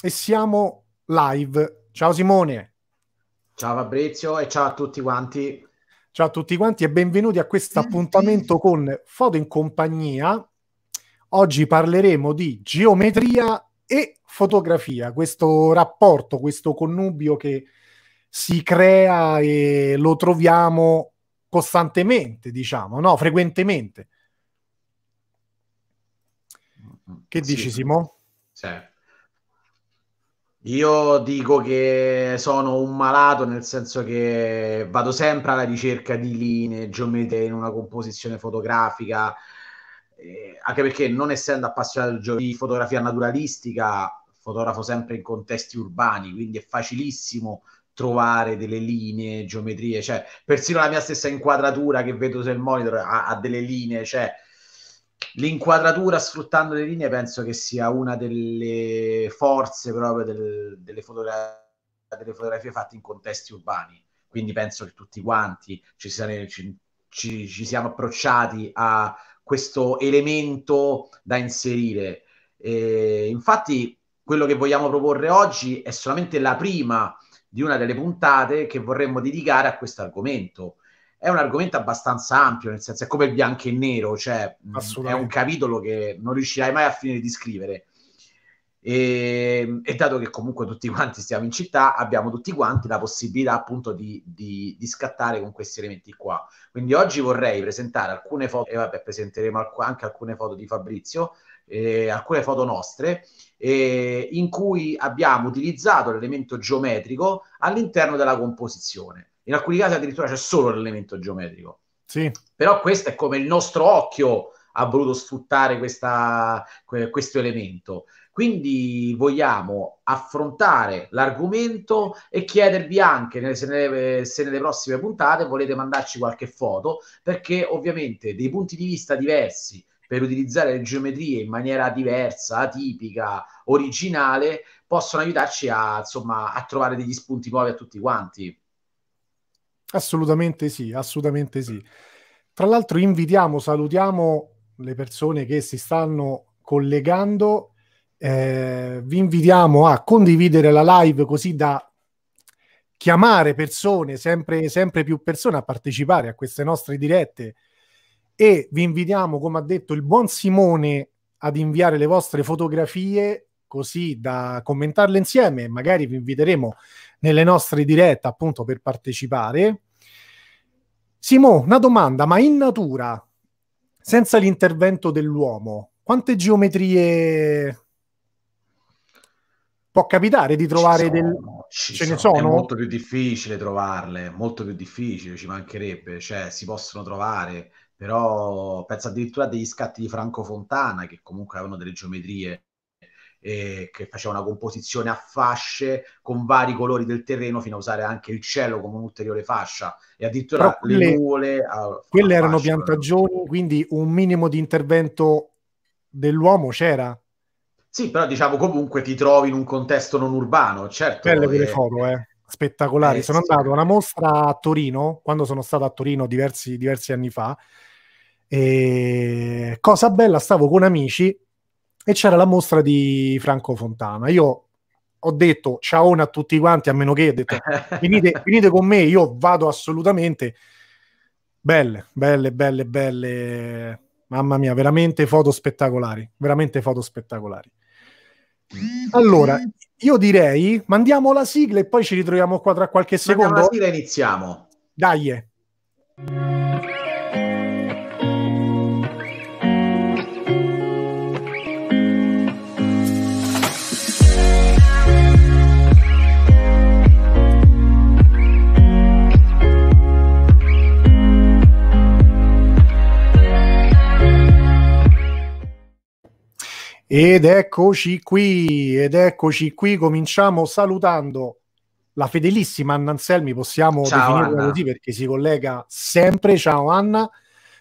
e siamo live. Ciao Simone. Ciao Fabrizio e ciao a tutti quanti. Ciao a tutti quanti e benvenuti a questo appuntamento con Foto in compagnia. Oggi parleremo di geometria e fotografia, questo rapporto, questo connubio che si crea e lo troviamo costantemente, diciamo, no? Frequentemente. Che sì. dici, Simo? Sì. Io dico che sono un malato nel senso che vado sempre alla ricerca di linee, geometrie in una composizione fotografica, eh, anche perché non essendo appassionato di fotografia naturalistica, fotografo sempre in contesti urbani, quindi è facilissimo trovare delle linee, geometrie, cioè persino la mia stessa inquadratura che vedo sul monitor ha, ha delle linee, cioè l'inquadratura sfruttando le linee penso che sia una delle forze proprio del, delle, fotogra- delle, fotografie fatte in contesti urbani. Quindi penso che tutti quanti ci, siano, ci, ci, ci siamo approcciati a questo elemento da inserire. E infatti, quello che vogliamo proporre oggi è solamente la prima di una delle puntate che vorremmo dedicare a questo argomento. È un argomento abbastanza ampio, nel senso è come il bianco e nero, cioè è un capitolo che non riuscirai mai a finire di scrivere. E, e, dato che comunque tutti quanti stiamo in città, abbiamo tutti quanti la possibilità appunto di, di, di scattare con questi elementi qua. Quindi oggi vorrei presentare alcune foto, e vabbè, presenteremo anche alcune foto di Fabrizio, eh, alcune foto nostre, eh, in cui abbiamo utilizzato l'elemento geometrico all'interno della composizione. In alcuni casi addirittura c'è solo l'elemento geometrico. Sì. Però questo è come il nostro occhio ha voluto sfruttare questa, questo elemento. Quindi vogliamo affrontare l'argomento e chiedervi anche se nelle, se nelle, prossime puntate volete mandarci qualche foto, perché ovviamente dei punti di vista diversi per utilizzare le geometrie in maniera diversa, atipica, originale, possono aiutarci a, insomma, a trovare degli spunti nuovi a tutti quanti. Assolutamente sì, assolutamente sì. Tra l'altro invitiamo, salutiamo le persone che si stanno collegando. Eh, vi invitiamo a condividere la live così da chiamare persone, sempre, sempre più persone a partecipare a queste nostre dirette e vi invitiamo, come ha detto il buon Simone, ad inviare le vostre fotografie così da commentarle insieme. Magari vi inviteremo nelle nostre dirette appunto per partecipare. Simo, una domanda, ma in natura, senza l'intervento dell'uomo, quante geometrie può capitare di trovare sono, del... Ce ne sono? È molto più difficile trovarle, molto più difficile, ci mancherebbe, cioè si possono trovare, però penso addirittura degli scatti di Franco Fontana che comunque avevano delle geometrie eh, che faceva una composizione a fasce con vari colori del terreno fino a usare anche il cielo come un'ulteriore fascia e addirittura quelle, le nuvole. A, quelle erano fascia, piantagioni, quindi un minimo di intervento dell'uomo c'era. Sì, però diciamo comunque ti trovi in un contesto non urbano, certo. Belle quelle eh, foto, eh. Spettacolari. Eh, sono sì. andato a una mostra a Torino, quando sono stato a Torino diversi, diversi anni fa. E cosa bella, stavo con amici e c'era la mostra di Franco Fontana. Io ho detto ciao a tutti quanti, a meno che detto, venite, venite, con me, io vado assolutamente. Belle, belle, belle, belle. Mamma mia, veramente foto spettacolari, veramente foto spettacolari. Allora, io direi mandiamo la sigla e poi ci ritroviamo qua tra qualche secondo. Mandiamo la sigla e iniziamo. Dai. Ed eccoci qui, ed eccoci qui, cominciamo salutando la fedelissima Anna Anselmi, possiamo Ciao, definirla Anna. così perché si collega sempre. Ciao Anna,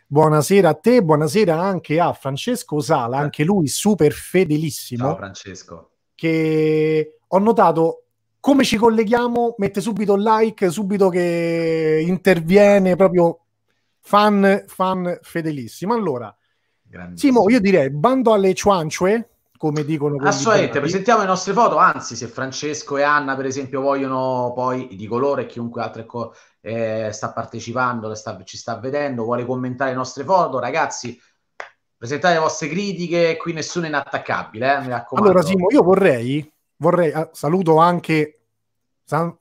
buonasera a te, buonasera anche a Francesco Sala, anche lui super fedelissimo. Ciao Francesco. Che ho notato come ci colleghiamo, mette subito like, subito che interviene, proprio fan, fan fedelissimo. Allora, Simo, io direi bando alle cianciue, come dicono assolutamente presentiamo le nostre foto anzi se Francesco e Anna per esempio vogliono poi di colore e chiunque altro eh, sta partecipando sta, ci sta vedendo vuole commentare le nostre foto ragazzi presentate le vostre critiche qui nessuno è inattaccabile eh, mi raccomando. Allora Simo io vorrei vorrei ah, saluto anche San,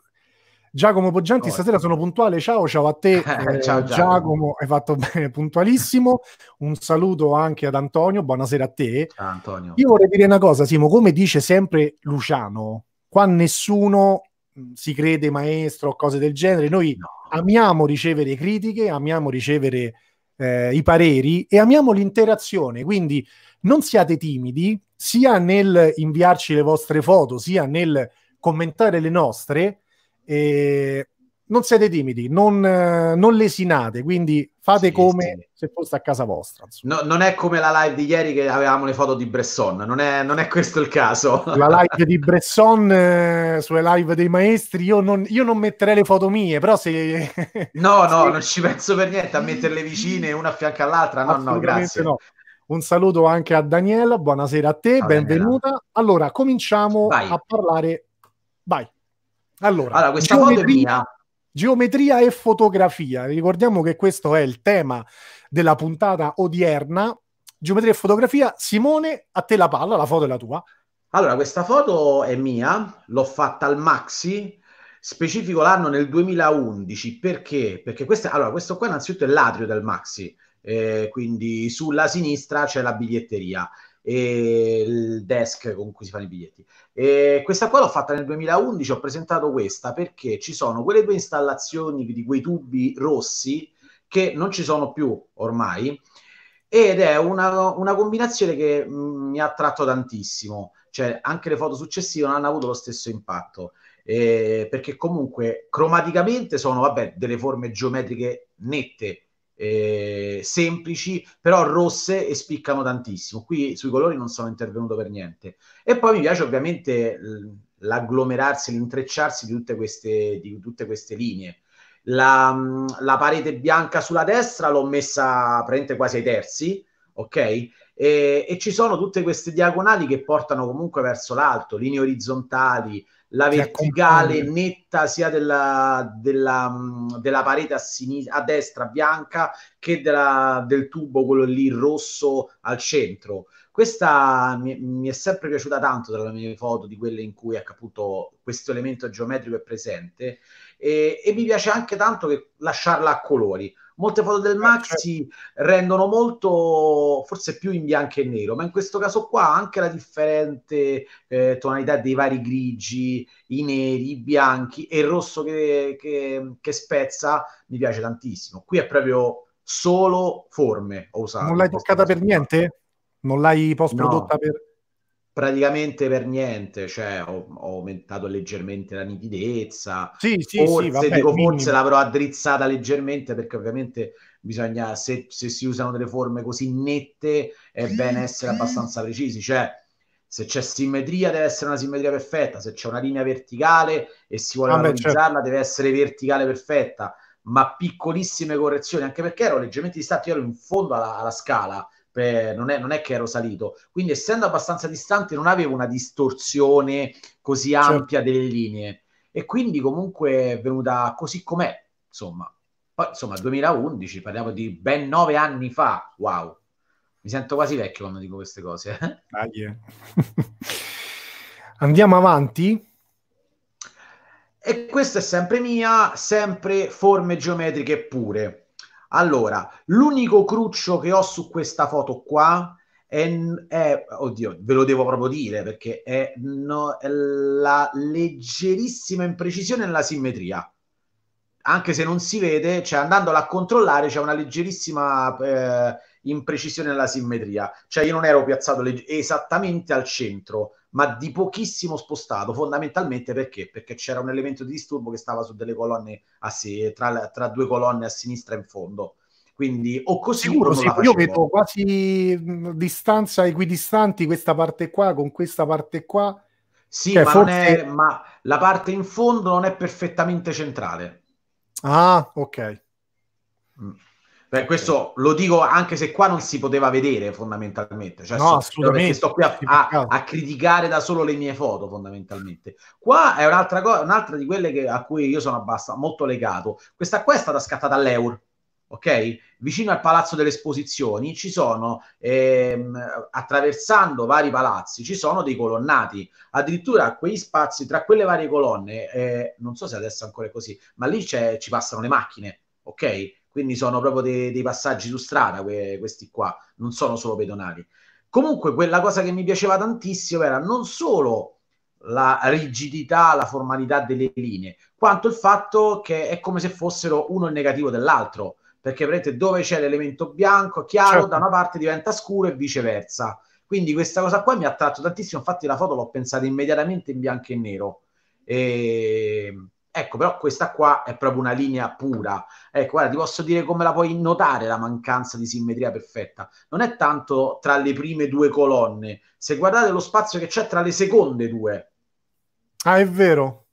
Giacomo Poggianti, oh, stasera sono puntuale. Ciao, ciao a te. Eh, ciao, Giacomo, hai fatto bene, puntualissimo. Un saluto anche ad Antonio. Buonasera a te. Ciao, Antonio. Io vorrei dire una cosa, Simo, come dice sempre Luciano, qua nessuno mm, si crede maestro o cose del genere. Noi no. amiamo ricevere critiche, amiamo ricevere eh, i pareri e amiamo l'interazione. Quindi non siate timidi, sia nel inviarci le vostre foto, sia nel commentare le nostre e non siete timidi, non, non, lesinate, quindi fate sì, come sì. se foste a casa vostra. No, non è come la live di ieri che avevamo le foto di Bresson, non è, non è questo il caso. La live di Bresson eh, sulle live dei maestri, io non, io non, metterei le foto mie, però se... No, no, se... non ci penso per niente a metterle vicine una a fianco all'altra, no, no, grazie. No. Un saluto anche a Daniela, buonasera a te, Ciao, benvenuta. Daniela. Allora, cominciamo Vai. a parlare... Vai. Allora, allora questa geometria, foto è mia. Geometria e fotografia. Ricordiamo che questo è il tema della puntata odierna. Geometria e fotografia. Simone, a te la palla, la foto è la tua. Allora, questa foto è mia, l'ho fatta al Maxi, specifico l'anno nel 2011, perché? Perché questa, allora, questo qua innanzitutto è l'atrio del Maxi, eh, quindi sulla sinistra c'è la biglietteria e il desk con cui si fanno i biglietti. E questa qua l'ho fatta nel 2011, ho presentato questa perché ci sono quelle due installazioni di quei tubi rossi che non ci sono più ormai ed è una, una combinazione che mh, mm, mi ha attratto tantissimo, cioè anche le foto successive non hanno avuto lo stesso impatto. Eh, perché comunque cromaticamente sono vabbè, delle forme geometriche nette, eh, semplici, però rosse e spiccano tantissimo. Qui sui colori non sono intervenuto per niente. E poi mi piace ovviamente l'agglomerarsi, l'intrecciarsi di tutte queste, di tutte queste linee. La, la, parete bianca sulla destra l'ho messa praticamente quasi ai terzi, ok? E, e ci sono tutte queste diagonali che portano comunque verso l'alto, linee orizzontali, la verticale netta sia della, della, della parete a, sinistra, a destra bianca che della, del tubo, quello lì rosso al centro. Questa mi, mi, è sempre piaciuta tanto tra le mie foto di quelle in cui ecco, appunto questo elemento geometrico è presente. E, e mi piace anche tanto che lasciarla a colori molte foto del eh, Maxi certo. rendono molto, forse più in bianco e nero, ma in questo caso qua anche la differente eh, tonalità dei vari grigi, i neri, i bianchi e il rosso che, che, che spezza mi piace tantissimo. Qui è proprio solo forme ho usato. Non l'hai toccata per niente? Non l'hai post prodotta no. per praticamente per niente, cioè ho, ho, aumentato leggermente la nitidezza, sì, sì, forse, sì, vabbè, dico, forse l'avrò addrizzata leggermente perché ovviamente bisogna, se, se, si usano delle forme così nette è bene essere abbastanza precisi, cioè se c'è simmetria deve essere una simmetria perfetta, se c'è una linea verticale e si vuole ah, valorizzarla certo. deve essere verticale perfetta, ma piccolissime correzioni, anche perché ero leggermente distante, io ero in fondo alla, alla scala, per, non, è, non, è, che ero salito. Quindi, essendo abbastanza distante, non avevo una distorsione così certo. ampia certo. delle linee. E quindi, comunque, è venuta così com'è. Insomma, poi, insomma, 2011, parliamo di ben nove anni fa. Wow, mi sento quasi vecchio quando dico queste cose. Eh. Andiamo avanti. E questa è sempre mia, sempre forme geometriche pure. Allora, l'unico cruccio che ho su questa foto qua è, è oddio, ve lo devo proprio dire perché è, no, è la leggerissima imprecisione nella simmetria. Anche se non si vede, cioè andandola a controllare c'è una leggerissima eh, imprecisione nella simmetria. Cioè io non ero piazzato leg- esattamente al centro, ma di pochissimo spostato, fondamentalmente perché? Perché c'era un elemento di disturbo che stava su delle colonne a sé, tra, tra due colonne a sinistra in fondo. Quindi o così Sicuro, sì, io vedo quasi distanza equidistanti questa parte qua con questa parte qua. Sì, cioè, ma, forse... è, ma la parte in fondo non è perfettamente centrale. Ah, ok. Mm Per questo lo dico anche se qua non si poteva vedere fondamentalmente. Cioè, no, assolutamente. sto qui a, a, a, criticare da solo le mie foto fondamentalmente. Qua è un'altra, cosa, un'altra di quelle che, a cui io sono abbastanza molto legato. Questa qua è stata scattata all'Eur ok? Vicino al Palazzo delle Esposizioni ci sono, ehm, attraversando vari palazzi, ci sono dei colonnati. Addirittura quei spazi, tra quelle varie colonne, eh, non so se adesso ancora è così, ma lì ci passano le macchine, ok? Quindi sono proprio dei, dei passaggi su strada que- questi qua, non sono solo pedonali. Comunque quella cosa che mi piaceva tantissimo era non solo la rigidità, la formalità delle linee, quanto il fatto che è come se fossero uno il negativo dell'altro perché vedete dove c'è l'elemento bianco chiaro certo. da una parte diventa scuro e viceversa quindi questa cosa qua mi ha attratto tantissimo infatti la foto l'ho pensata immediatamente in bianco e nero e... ecco però questa qua è proprio una linea pura ecco guarda ti posso dire come la puoi notare la mancanza di simmetria perfetta non è tanto tra le prime due colonne se guardate lo spazio che c'è tra le seconde due ah è vero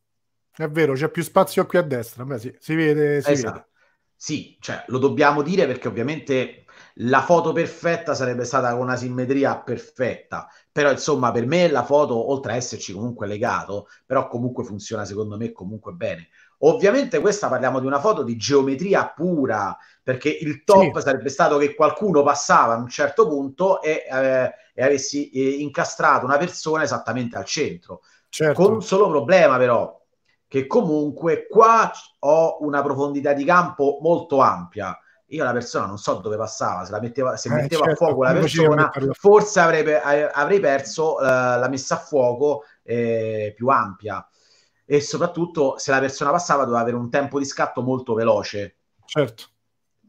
è vero, c'è più spazio qui a destra. Beh, sì, si vede, si esatto. vede. Sì, cioè, lo dobbiamo dire perché ovviamente la foto perfetta sarebbe stata con una simmetria perfetta, però insomma per me la foto, oltre a esserci comunque legato, però comunque funziona secondo me comunque bene. Ovviamente questa parliamo di una foto di geometria pura, perché il top sì. sarebbe stato che qualcuno passava a un certo punto e, eh, e avessi eh, incastrato una persona esattamente al centro. Certo. Con un solo problema però, che comunque qua ho una profondità di campo molto ampia. Io la persona non so dove passava, se la metteva, se eh, metteva certo, a fuoco la persona, forse avrei, avrei perso uh, la messa a fuoco eh, più ampia. E soprattutto se la persona passava doveva avere un tempo di scatto molto veloce. Certo.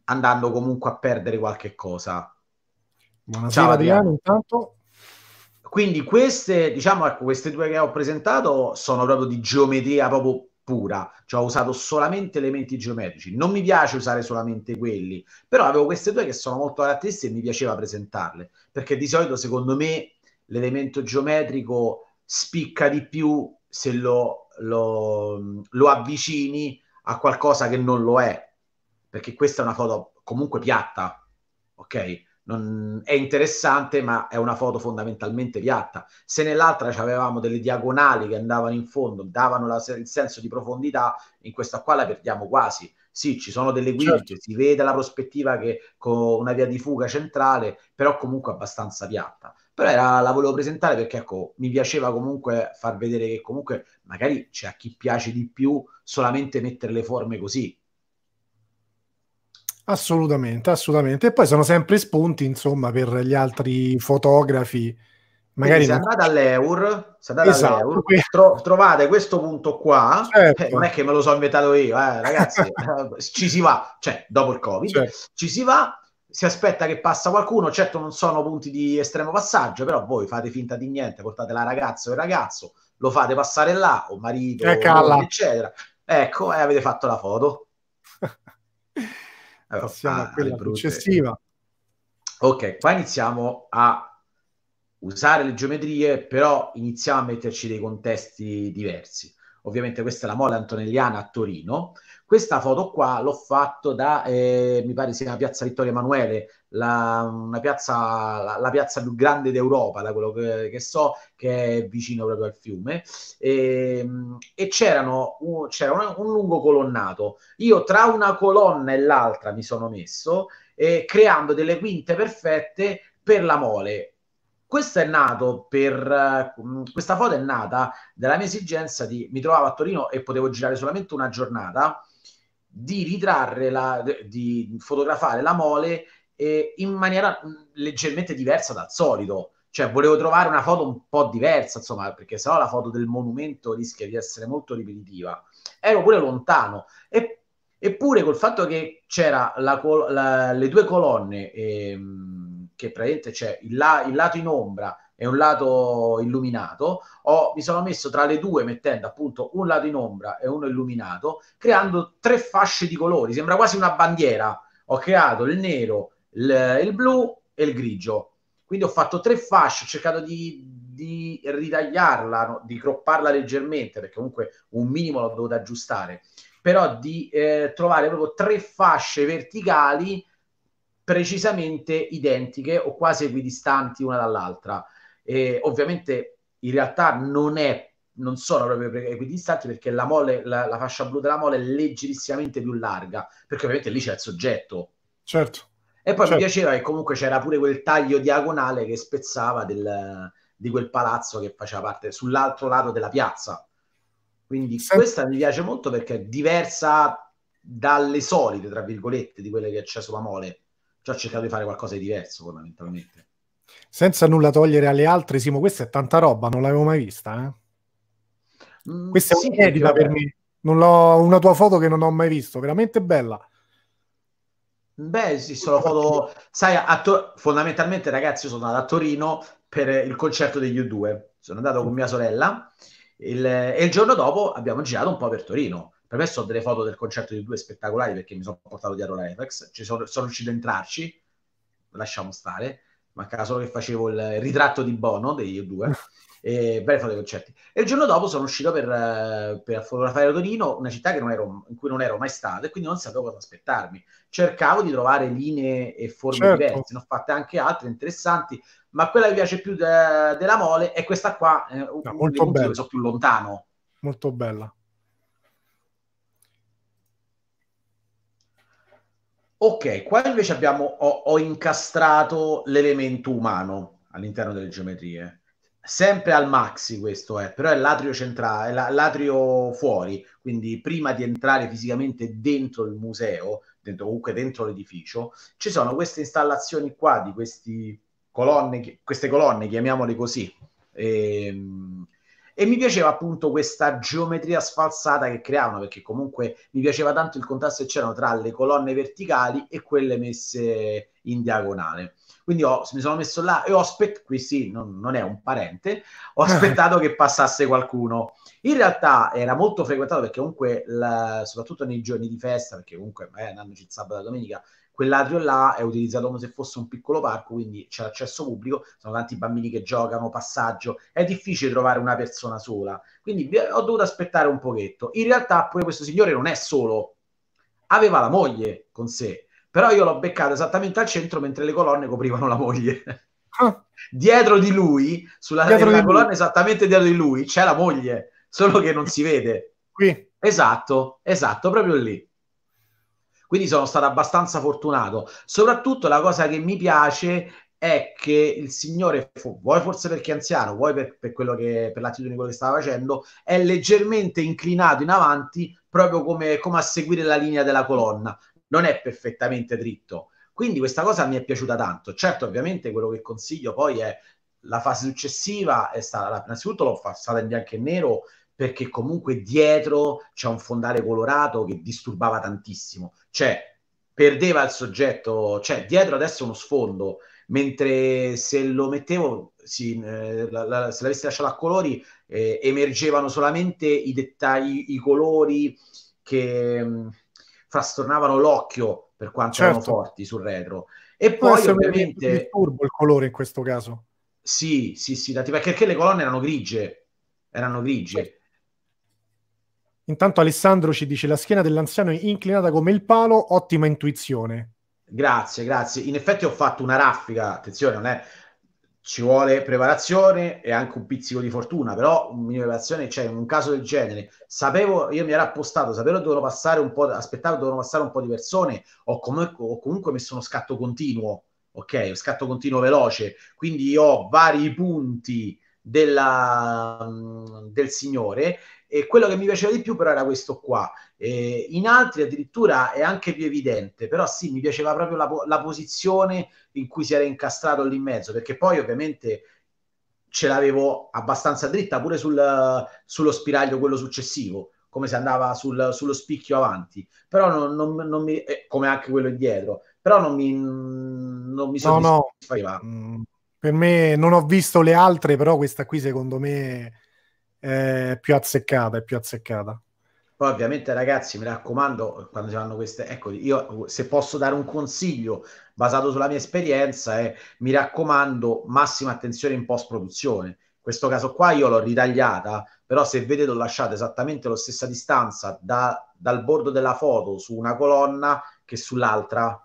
Andando comunque a perdere qualche cosa. Buonasera Ciao, Adriano, intanto. Quindi queste, diciamo, ecco, queste due che ho presentato sono proprio di geometria proprio pura, cioè ho usato solamente elementi geometrici. Non mi piace usare solamente quelli, però avevo queste due che sono molto caratteristiche e mi piaceva presentarle, perché di solito secondo me l'elemento geometrico spicca di più se lo, lo, lo avvicini a qualcosa che non lo è, perché questa è una foto comunque piatta, ok? Non, è interessante, ma è una foto fondamentalmente piatta. Se nell'altra avevamo delle diagonali che andavano in fondo, davano la, il senso di profondità, in questa qua la perdiamo quasi. Sì, ci sono delle guide, certo. si vede la prospettiva che con una via di fuga centrale, però comunque abbastanza piatta. Però era, la volevo presentare perché ecco, mi piaceva comunque far vedere che comunque magari c'è a chi piace di più solamente mettere le forme così, Assolutamente, assolutamente. E poi sono sempre spunti, insomma, per gli altri fotografi. Magari se andate all'Eur, se andate esatto, all'Eur tro- trovate questo punto qua, certo. eh, non è che me lo so inventato io, eh, ragazzi, ci si va, cioè dopo il Covid, certo. ci si va, si aspetta che passa qualcuno, certo non sono punti di estremo passaggio, però voi fate finta di niente, portate la ragazza o il ragazzo, lo fate passare là, o marito, o eccetera, ecco, e avete fatto la foto. Passiamo a quella successiva. Ok, qua iniziamo a usare le geometrie, però iniziamo a metterci dei contesti diversi. Ovviamente questa è la mole antonelliana a Torino. Questa foto qua l'ho fatto da, eh, mi pare sia piazza Vittorio Emanuele, la, piazza, la, la, piazza più grande d'Europa, da quello che, che, so, che è vicino proprio al fiume. E, ehm, e un, c'era un, un, lungo colonnato. Io tra una colonna e l'altra mi sono messo, eh, creando delle quinte perfette per la mole questo è nato per uh, questa foto è nata dalla mia esigenza di mi trovavo a Torino e potevo girare solamente una giornata di ritrarre la, di fotografare la mole eh, in maniera mm, leggermente diversa dal solito. Cioè volevo trovare una foto un po' diversa insomma perché sennò la foto del monumento rischia di essere molto ripetitiva. Ero pure lontano. E, eppure col fatto che c'era la, la, le due colonne ehm, che praticamente c'è il, la, il, lato in ombra e un lato illuminato, ho, mi sono messo tra le due mettendo appunto un lato in ombra e uno illuminato, creando tre fasce di colori, sembra quasi una bandiera. Ho creato il nero, il, il blu e il grigio. Quindi ho fatto tre fasce, ho cercato di, di ritagliarla, no? di cropparla leggermente, perché comunque un minimo l'ho dovuto aggiustare, però di eh, trovare proprio tre fasce verticali precisamente identiche o quasi equidistanti una dall'altra. E ovviamente in realtà non, è, non sono proprio equidistanti perché la, mole, la, la fascia blu della mole è leggerissimamente più larga, perché ovviamente lì c'è il soggetto. Certo. E poi certo. mi piaceva che comunque c'era pure quel taglio diagonale che spezzava del, di quel palazzo che faceva parte sull'altro lato della piazza. Quindi sì. questa mi piace molto perché è diversa dalle solite, tra virgolette, di quelle che c'è sulla mole. Cioè ho cercato di fare qualcosa di diverso fondamentalmente. Senza nulla togliere alle altre, Simo, questa è tanta roba, non l'avevo mai vista. Eh? Mm, questa sì, è un'edita per me. Non l'ho, una tua foto che non ho mai visto, veramente bella. Beh, sì, sono foto, sai, to- fondamentalmente ragazzi, io sono andato a Torino per il concerto degli U2, sono andato con mia sorella. Il, e il giorno dopo abbiamo girato un po' per Torino. Per me sono delle foto del concerto di U2 spettacolari perché mi sono portato dietro l'Apex, ci sono, sono riuscito a entrarci, lasciamo stare, mancava solo che facevo il ritratto di Bono degli U2 e belle foto dei concerti. E il giorno dopo sono uscito per, uh, per fotografare Torino, una città ero, in cui non ero mai stato e quindi non sapevo cosa aspettarmi. Cercavo di trovare linee e forme certo. diverse, ne ho fatte anche altre interessanti, ma quella che piace più de- della mole è questa qua, eh, no, molto bella. sono più lontano. Molto bella. Ok, qua invece abbiamo, ho, ho incastrato l'elemento umano all'interno delle geometrie sempre al maxi questo è, però è l'atrio centrale, è l'atrio fuori, quindi prima di entrare fisicamente dentro il museo, dentro, comunque dentro l'edificio, ci sono queste installazioni qua di questi colonne, queste colonne, chiamiamole così. E, ehm, e mi piaceva appunto questa geometria sfalsata che creavano, perché comunque mi piaceva tanto il contrasto che c'erano tra le colonne verticali e quelle messe in diagonale. Quindi ho, mi sono messo là e ho aspettato, qui sì, non, non, è un parente, ho aspettato che passasse qualcuno. In realtà era molto frequentato perché comunque, la, soprattutto nei giorni di festa, perché comunque eh, andandoci il sabato e domenica, quell'atrio là è utilizzato come se fosse un piccolo parco, quindi c'è l'accesso pubblico, sono tanti bambini che giocano, passaggio, è difficile trovare una persona sola, quindi ho dovuto aspettare un pochetto. In realtà poi questo signore non è solo, aveva la moglie con sé, però io l'ho beccato esattamente al centro mentre le colonne coprivano la moglie. Ah. dietro di lui, sulla dietro di colonna lui. esattamente dietro di lui, c'è la moglie, solo che non si vede. Qui. Esatto, esatto, proprio lì. Quindi sono stato abbastanza fortunato. Soprattutto la cosa che mi piace è che il signore, vuoi forse perché è anziano, vuoi per, per, quello che, per l'attitudine di quello che stava facendo, è leggermente inclinato in avanti proprio come, come a seguire la linea della colonna non è perfettamente dritto. Quindi questa cosa mi è piaciuta tanto. Certo, ovviamente quello che consiglio poi è la fase successiva è stata, innanzitutto l'ho fatta in bianco e nero perché comunque dietro c'è un fondale colorato che disturbava tantissimo. Cioè, perdeva il soggetto, cioè dietro adesso uno sfondo, mentre se lo mettevo, sì, eh, la, la, se l'avessi lasciato a colori, eh, emergevano solamente i dettagli, i colori che frastornavano l'occhio per quanto certo. erano forti sul retro. E poi ovviamente... turbo il colore in questo caso. Sì, sì, sì, perché le colonne erano grigie. Erano grigie. Intanto Alessandro ci dice la schiena dell'anziano è inclinata come il palo, ottima intuizione. Grazie, grazie. In effetti ho fatto una raffica, attenzione, non è ci vuole preparazione e anche un pizzico di fortuna, però un minimo di preparazione c'è in un caso del genere. Sapevo, io mi ero appostato, sapevo che dovevano passare un po', aspettavo che dovevano passare un po' di persone, ho, com- ho comunque messo uno scatto continuo, ok? Scatto continuo veloce, quindi ho vari punti della, del signore e quello che mi piaceva di più però era questo qua. Eh, in altri addirittura è anche più evidente, però sì, mi piaceva proprio la, la posizione in cui si era incastrato lì in mezzo, perché poi ovviamente ce l'avevo abbastanza dritta pure sul, sullo spiraglio quello successivo, come se andava sul, sullo spicchio avanti, però non, non, non mi, eh, come anche quello indietro, però non mi, non mi soddisfaceva. No, no. Mm, per me non ho visto le altre, però questa qui secondo me è più azzeccata, è più azzeccata. Poi ovviamente ragazzi mi raccomando quando si fanno queste, ecco io se posso dare un consiglio basato sulla mia esperienza è mi raccomando massima attenzione in post produzione. In questo caso qua io l'ho ritagliata, però se vedete ho lasciato esattamente la stessa distanza da, dal bordo della foto su una colonna che sull'altra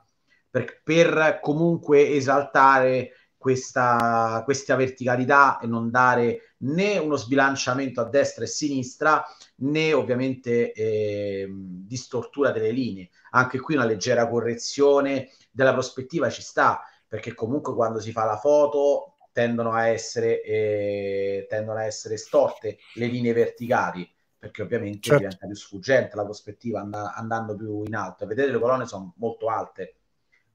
per, per comunque esaltare questa, questa verticalità e non dare né uno sbilanciamento a destra e a sinistra né ovviamente eh, distortura delle linee. Anche qui una leggera correzione della prospettiva ci sta, perché comunque quando si fa la foto tendono a essere, eh, tendono a essere storte le linee verticali perché ovviamente certo. diventa più sfuggente la prospettiva and- andando più in alto vedete le colonne sono molto alte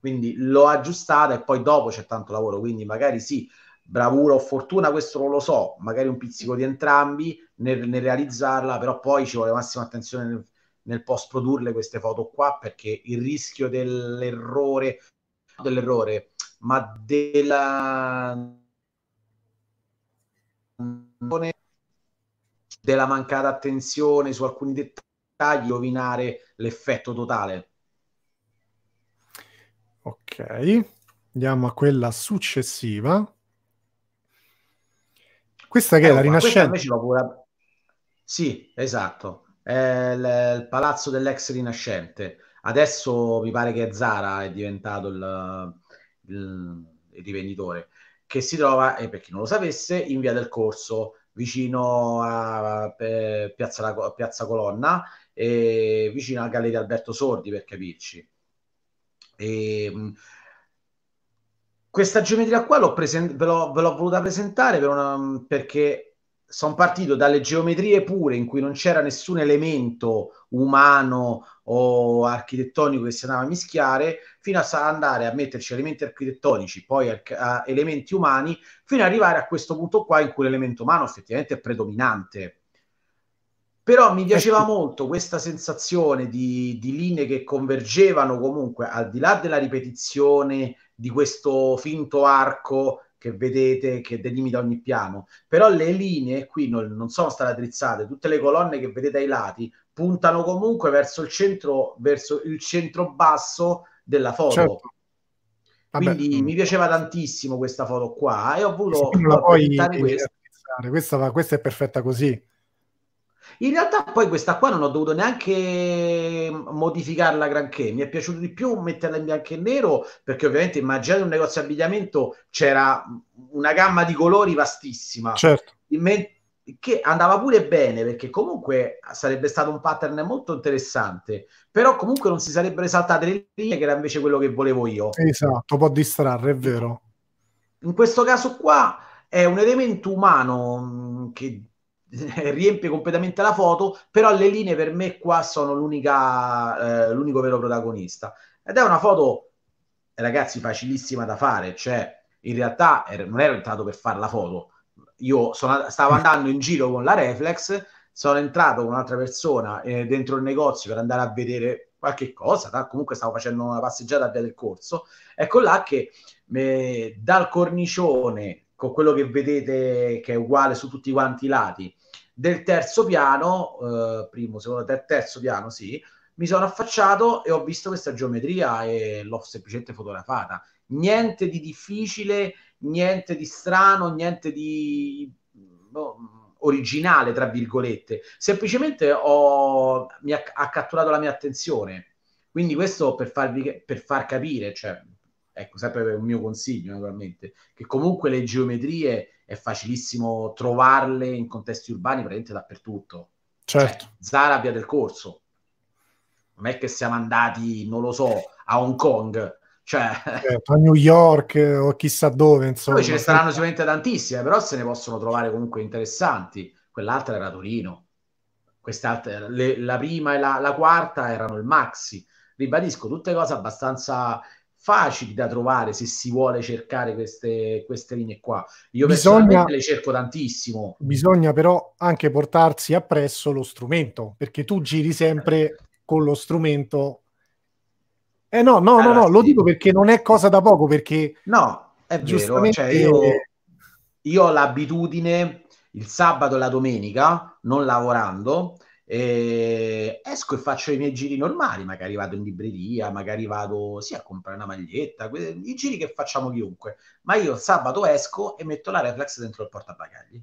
quindi l'ho aggiustata e poi dopo c'è tanto lavoro quindi magari sì bravura o fortuna questo non lo so magari un pizzico di entrambi nel, nel realizzarla però poi ci vuole massima attenzione nel, nel post produrle queste foto qua perché il rischio dell'errore dell'errore ma della della mancata attenzione su alcuni dettagli rovinare l'effetto totale. Ok, andiamo a quella successiva. Questa che eh, è la Rinascente. Pure... Sì, esatto. È il, il, palazzo dell'ex Rinascente. Adesso mi pare che Zara è diventato il, il, il rivenditore, che si trova, e per chi non lo sapesse, in via del Corso vicino a Piazza, Piazza Colonna e vicino alla Galleria Alberto Sordi per capirci. E, questa geometria qua l'ho presen- ve, l'ho, ve l'ho voluta presentare per una, perché sono partito dalle geometrie pure in cui non c'era nessun elemento umano o architettonico che si andava a mischiare, fino a andare a metterci elementi architettonici, poi a, a elementi umani, fino ad arrivare a questo punto qua in cui l'elemento umano effettivamente è predominante. Però mi piaceva molto questa sensazione di, di linee che convergevano comunque al di là della ripetizione di questo finto arco che vedete che delimita ogni piano, però le linee qui non, non, sono state drizzate, tutte le colonne che vedete ai lati puntano comunque verso il centro, verso il centro basso della foto. Certo. Quindi mm. mi piaceva tantissimo questa foto qua e ho voluto presentare questa. Questa, questa è perfetta così. In realtà poi questa qua non ho dovuto neanche modificarla granché, mi è piaciuto di più metterla in bianco e nero perché ovviamente immaginate un negozio di abbigliamento c'era una gamma di colori vastissima. Certo. Me- che andava pure bene perché comunque sarebbe stato un pattern molto interessante, però comunque non si sarebbero esaltate le linee che era invece quello che volevo io. Esatto, può distrarre, è vero. In questo caso qua è un elemento umano che riempie completamente la foto, però le linee per me qua sono eh, l'unico vero protagonista. Ed è una foto, ragazzi, facilissima da fare, cioè in realtà er- non ero entrato per fare la foto, io sono, stavo andando in giro con la Reflex, sono entrato con un'altra persona eh, dentro il negozio per andare a vedere qualche cosa, da, comunque stavo facendo una passeggiata via del corso, ecco là che eh, dal cornicione con quello che vedete che è uguale su tutti quanti i lati del terzo piano, eh, primo, secondo, ter- terzo piano, sì, mi sono affacciato e ho visto questa geometria e l'ho semplicemente fotografata. Niente di difficile, niente di strano, niente di no, originale, tra virgolette. Semplicemente ho, mi ha, ha, catturato la mia attenzione. Quindi questo per, farvi, per far capire, cioè, ecco, sempre un mio consiglio naturalmente, che comunque le geometrie è facilissimo trovarle in contesti urbani praticamente dappertutto. Certo. Cioè, Zara via del corso. Non è che siamo andati, non lo so, a Hong Kong. Cioè... Certo, a New York o chissà dove, insomma. Poi ce ne saranno sicuramente tantissime, però se ne possono trovare comunque interessanti. Quell'altra era Torino. Quest'altra, le, la prima e la, la quarta erano il Maxi. Ribadisco, tutte cose abbastanza facili da trovare se si vuole cercare queste, queste linee qua. Io bisogna, le cerco tantissimo. Bisogna però anche portarsi appresso lo strumento, perché tu giri sempre con lo strumento. Eh no, no, allora, no, no, sì. lo dico perché non è cosa da poco, perché... No, è vero, cioè io, io ho l'abitudine il sabato e la domenica, non lavorando, e esco e faccio i miei giri normali, magari vado in libreria, magari vado sì, a comprare una maglietta, i giri che facciamo chiunque. Ma io sabato esco e metto la reflex dentro il portabagagli,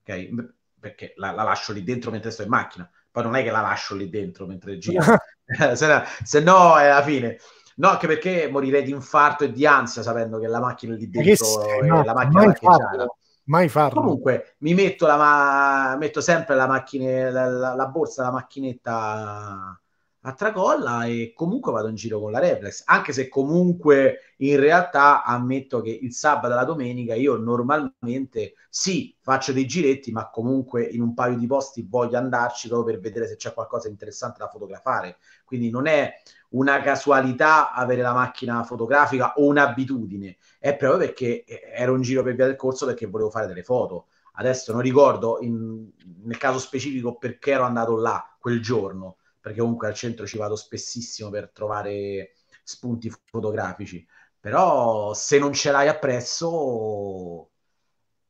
ok? Perché la, la, lascio lì dentro mentre sto in macchina. Poi non è che la lascio lì dentro mentre giro, se, no, se no è la fine. No, anche perché morirei di infarto e di ansia sapendo che la macchina lì dentro è no, la macchina farlo, mai farlo. Comunque mi metto, la ma- metto sempre la, macchina, la, la, la borsa, la macchinetta a tracolla e comunque vado in giro con la reflex, anche se comunque in realtà ammetto che il sabato e la domenica io normalmente sì, faccio dei giretti, ma comunque in un paio di posti voglio andarci proprio per vedere se c'è qualcosa di interessante da fotografare. Quindi non è una casualità avere la macchina fotografica o un'abitudine, è proprio perché ero in giro per via del corso perché volevo fare delle foto. Adesso non ricordo in, nel caso specifico perché ero andato là quel giorno perché comunque al centro ci vado spessissimo per trovare spunti fotografici, però se non ce l'hai appresso,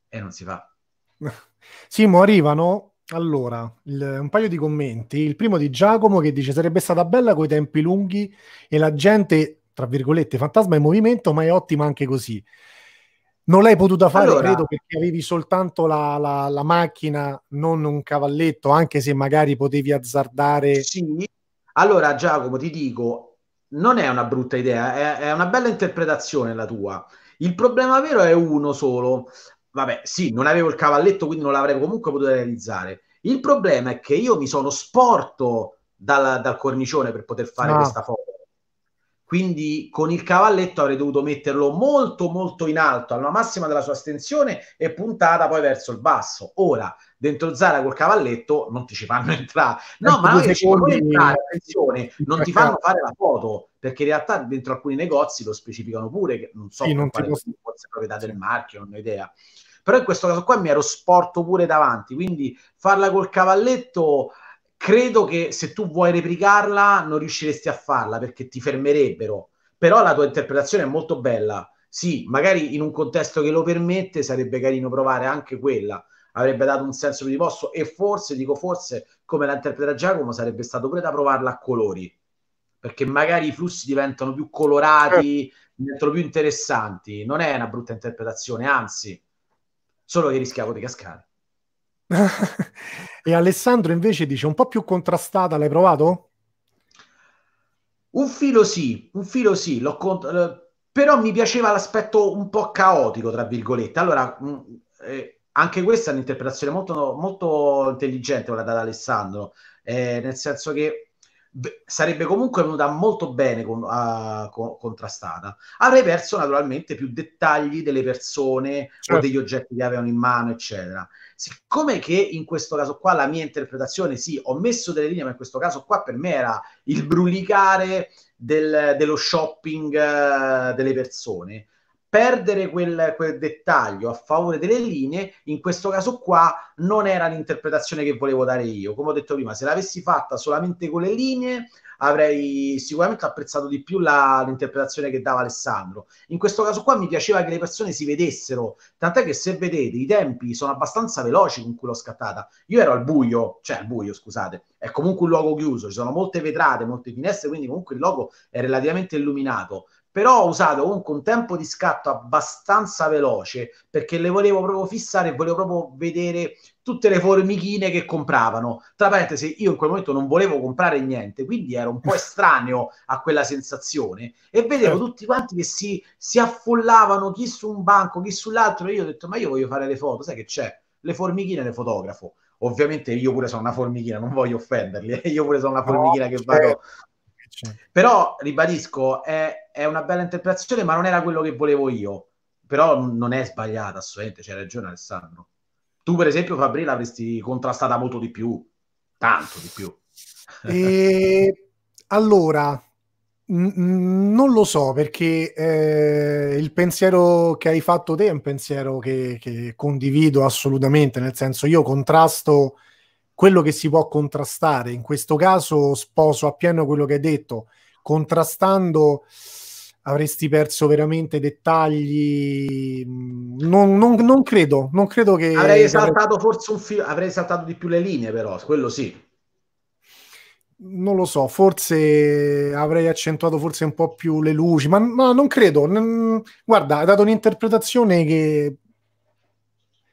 e eh, non si fa. Simo, arrivano allora il, un paio di commenti. Il primo di Giacomo che dice sarebbe stata bella coi tempi lunghi e la gente, tra virgolette, fantasma in movimento, ma è ottima anche così. Non l'hai potuta fare, allora, credo, perché avevi soltanto la, la, la, macchina, non un cavalletto, anche se magari potevi azzardare. Sì, allora Giacomo ti dico, non è una brutta idea, è, è una bella interpretazione la tua. Il problema vero è uno solo. Vabbè, sì, non avevo il cavalletto, quindi non l'avrei comunque potuto realizzare. Il problema è che io mi sono sporto dal, dal cornicione per poter fare ah. questa foto quindi con il cavalletto avrei dovuto metterlo molto molto in alto alla massima della sua estensione e puntata poi verso il basso. Ora dentro Zara col cavalletto non ti ci fanno entrare. No ma non ci fanno entrare attenzione non ti fanno fare la foto perché in realtà dentro alcuni negozi lo specificano pure che non so sì, non quale posso... forse proprietà del marchio non ho idea. Però in questo caso qua mi ero sporto pure davanti quindi farla col cavalletto credo che se tu vuoi replicarla non riusciresti a farla perché ti fermerebbero. Però la tua interpretazione è molto bella. Sì, magari in un contesto che lo permette sarebbe carino provare anche quella. Avrebbe dato un senso più di posto e forse, dico forse, come la interpreta Giacomo, sarebbe stato pure da provarla a colori. Perché magari i flussi diventano più colorati, diventano più interessanti. Non è una brutta interpretazione, anzi, solo che rischiavo di cascare. e Alessandro invece dice un po' più contrastata, l'hai provato? Un filo sì, un filo sì, l'ho cont- eh, però mi piaceva l'aspetto un po' caotico, tra virgolette. Allora, mh, mm, eh, anche questa è un'interpretazione molto, molto intelligente quella da Alessandro, eh, nel senso che sarebbe comunque venuta molto bene con, uh, co- contrastata. Avrei perso naturalmente più dettagli delle persone certo. o degli oggetti che avevano in mano, eccetera. Siccome che in questo caso qua la mia interpretazione, sì, ho messo delle linee, ma in questo caso qua per me era il brulicare del, dello shopping uh, delle persone perdere quel, quel, dettaglio a favore delle linee, in questo caso qua non era l'interpretazione che volevo dare io. Come ho detto prima, se l'avessi fatta solamente con le linee, avrei sicuramente apprezzato di più la, l'interpretazione che dava Alessandro. In questo caso qua mi piaceva che le persone si vedessero, tant'è che se vedete i tempi sono abbastanza veloci con cui l'ho scattata. Io ero al buio, cioè al buio, scusate, è comunque un luogo chiuso, ci sono molte vetrate, molte finestre, quindi comunque il logo è relativamente illuminato però ho usato comunque un tempo di scatto abbastanza veloce perché le volevo proprio fissare e volevo proprio vedere tutte le formichine che compravano. Tra parentesi, io in quel momento non volevo comprare niente, quindi ero un po' estraneo a quella sensazione e vedevo certo. tutti quanti che si, si affollavano, chi su un banco, chi sull'altro, e io ho detto, ma io voglio fare le foto, sai che c'è? Le formichine le fotografo. Ovviamente io pure sono una formichina, non voglio offenderli, io pure sono una formichina no, che vado certo. Però ribadisco, è, è, una bella interpretazione, ma non era quello che volevo io. Però non è sbagliata, assolutamente, c'è ragione Alessandro. Tu, per esempio, Fabri, l'avresti contrastata molto di più, tanto di più. E... allora, non lo so perché eh, il pensiero che hai fatto te è un pensiero che, che condivido assolutamente, nel senso io contrasto quello che si può contrastare. In questo caso sposo appieno quello che hai detto, contrastando avresti perso veramente dettagli. Non, non, non credo, non credo che. Avrei saltato forse un filo, avrei saltato di più le linee, però quello sì. Non lo so, forse avrei accentuato forse un po' più le luci, ma no, non credo. Guarda, ha dato un'interpretazione che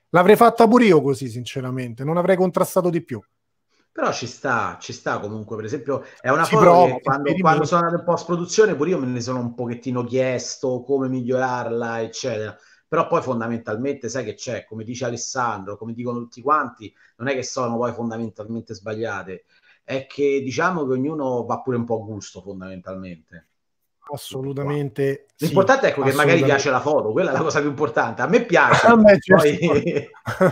L'avrei fatta pure io così, sinceramente, non avrei contrastato di più. Però ci sta, ci sta comunque, per esempio, è una cosa provo, che quando, quando sono andato in post-produzione pure io me ne sono un pochettino chiesto come migliorarla, eccetera. Però poi fondamentalmente sai che c'è, come dice Alessandro, come dicono tutti quanti, non è che sono poi fondamentalmente sbagliate, è che diciamo che ognuno va pure un po' a gusto fondamentalmente. Assolutamente. L'importante sì, è che magari piace la foto, quella è la cosa più importante. A me piace. a me poi...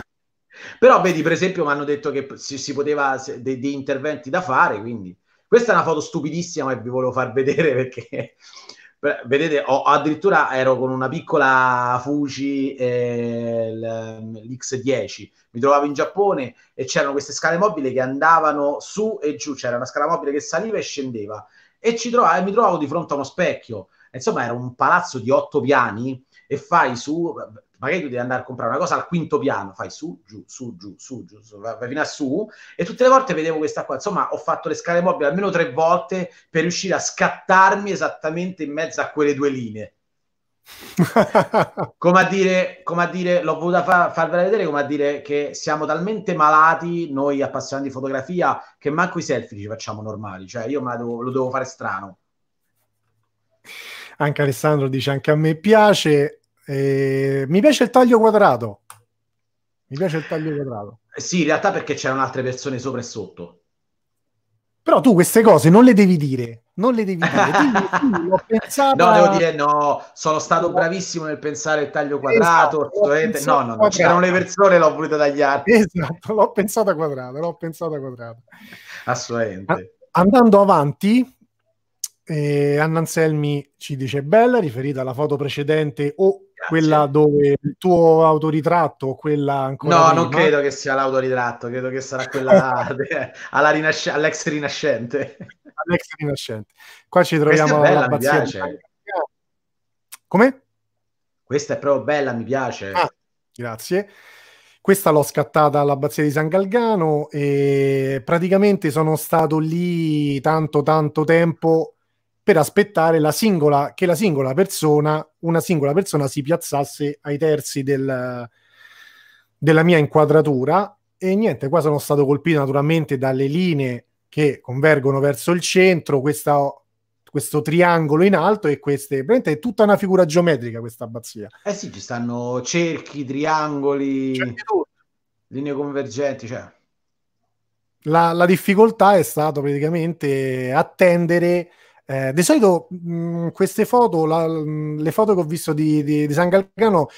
Però vedi, per esempio, mi hanno detto che si, si poteva dei, dei, interventi da fare, quindi questa è una foto stupidissima e vi volevo far vedere perché vedete, ho, addirittura ero con una piccola Fuji eh, l'X10, mi trovavo in Giappone e c'erano queste scale mobili che andavano su e giù, c'era una scala mobile che saliva e scendeva e ci trovavo, mi trovavo di fronte a uno specchio. Insomma, era un palazzo di otto piani e fai su, magari tu devi andare a comprare una cosa al quinto piano, fai su, giù, su, giù, su, giù, su, vai fino a su, e tutte le volte vedevo questa qua. Insomma, ho fatto le scale mobili almeno tre volte per riuscire a scattarmi esattamente in mezzo a quelle due linee. come, a dire, come a dire, l'ho voluta far, farvela vedere, come a dire che siamo talmente malati, noi appassionati di fotografia, che manco i selfie ci facciamo normali. Cioè, io devo, lo devo fare strano. Anche Alessandro dice: Anche a me piace. Eh, mi piace il taglio quadrato. Mi piace il taglio quadrato. Sì, in realtà perché c'erano altre persone sopra e sotto. Però tu queste cose non le devi dire. Non le devi dire. Dimmi, l'ho pensata... No, devo dire no. Sono stato bravissimo nel pensare il taglio quadrato. Esatto, no, no, no. C'erano le persone, l'ho voluto tagliare. Esatto, l'ho pensata quadrata. L'ho pensata quadrata. Assolutamente. Andando avanti, eh, Anna Anselmi ci dice bella, riferita alla foto precedente o quella dove il tuo autoritratto o quella ancora no prima. non credo che sia l'autoritratto credo che sarà quella alla rinasc- all'ex rinascente all'ex rinascente qua ci troviamo questa è bella, mi piace. come? questa è proprio bella mi piace ah, grazie questa l'ho scattata all'abbazia di San Galgano e praticamente sono stato lì tanto tanto tempo per aspettare la singola, che la singola persona, una singola persona si piazzasse ai terzi del, della mia inquadratura e niente, qua sono stato colpito naturalmente dalle linee che convergono verso il centro, questa, questo triangolo in alto e queste, veramente è tutta una figura geometrica questa abbazia. Eh sì, ci stanno cerchi, triangoli, linee convergenti, cioè. La, la difficoltà è stato praticamente attendere eh, di solito mh, mm, queste foto, la, le foto che ho visto di, di, di San Galgano,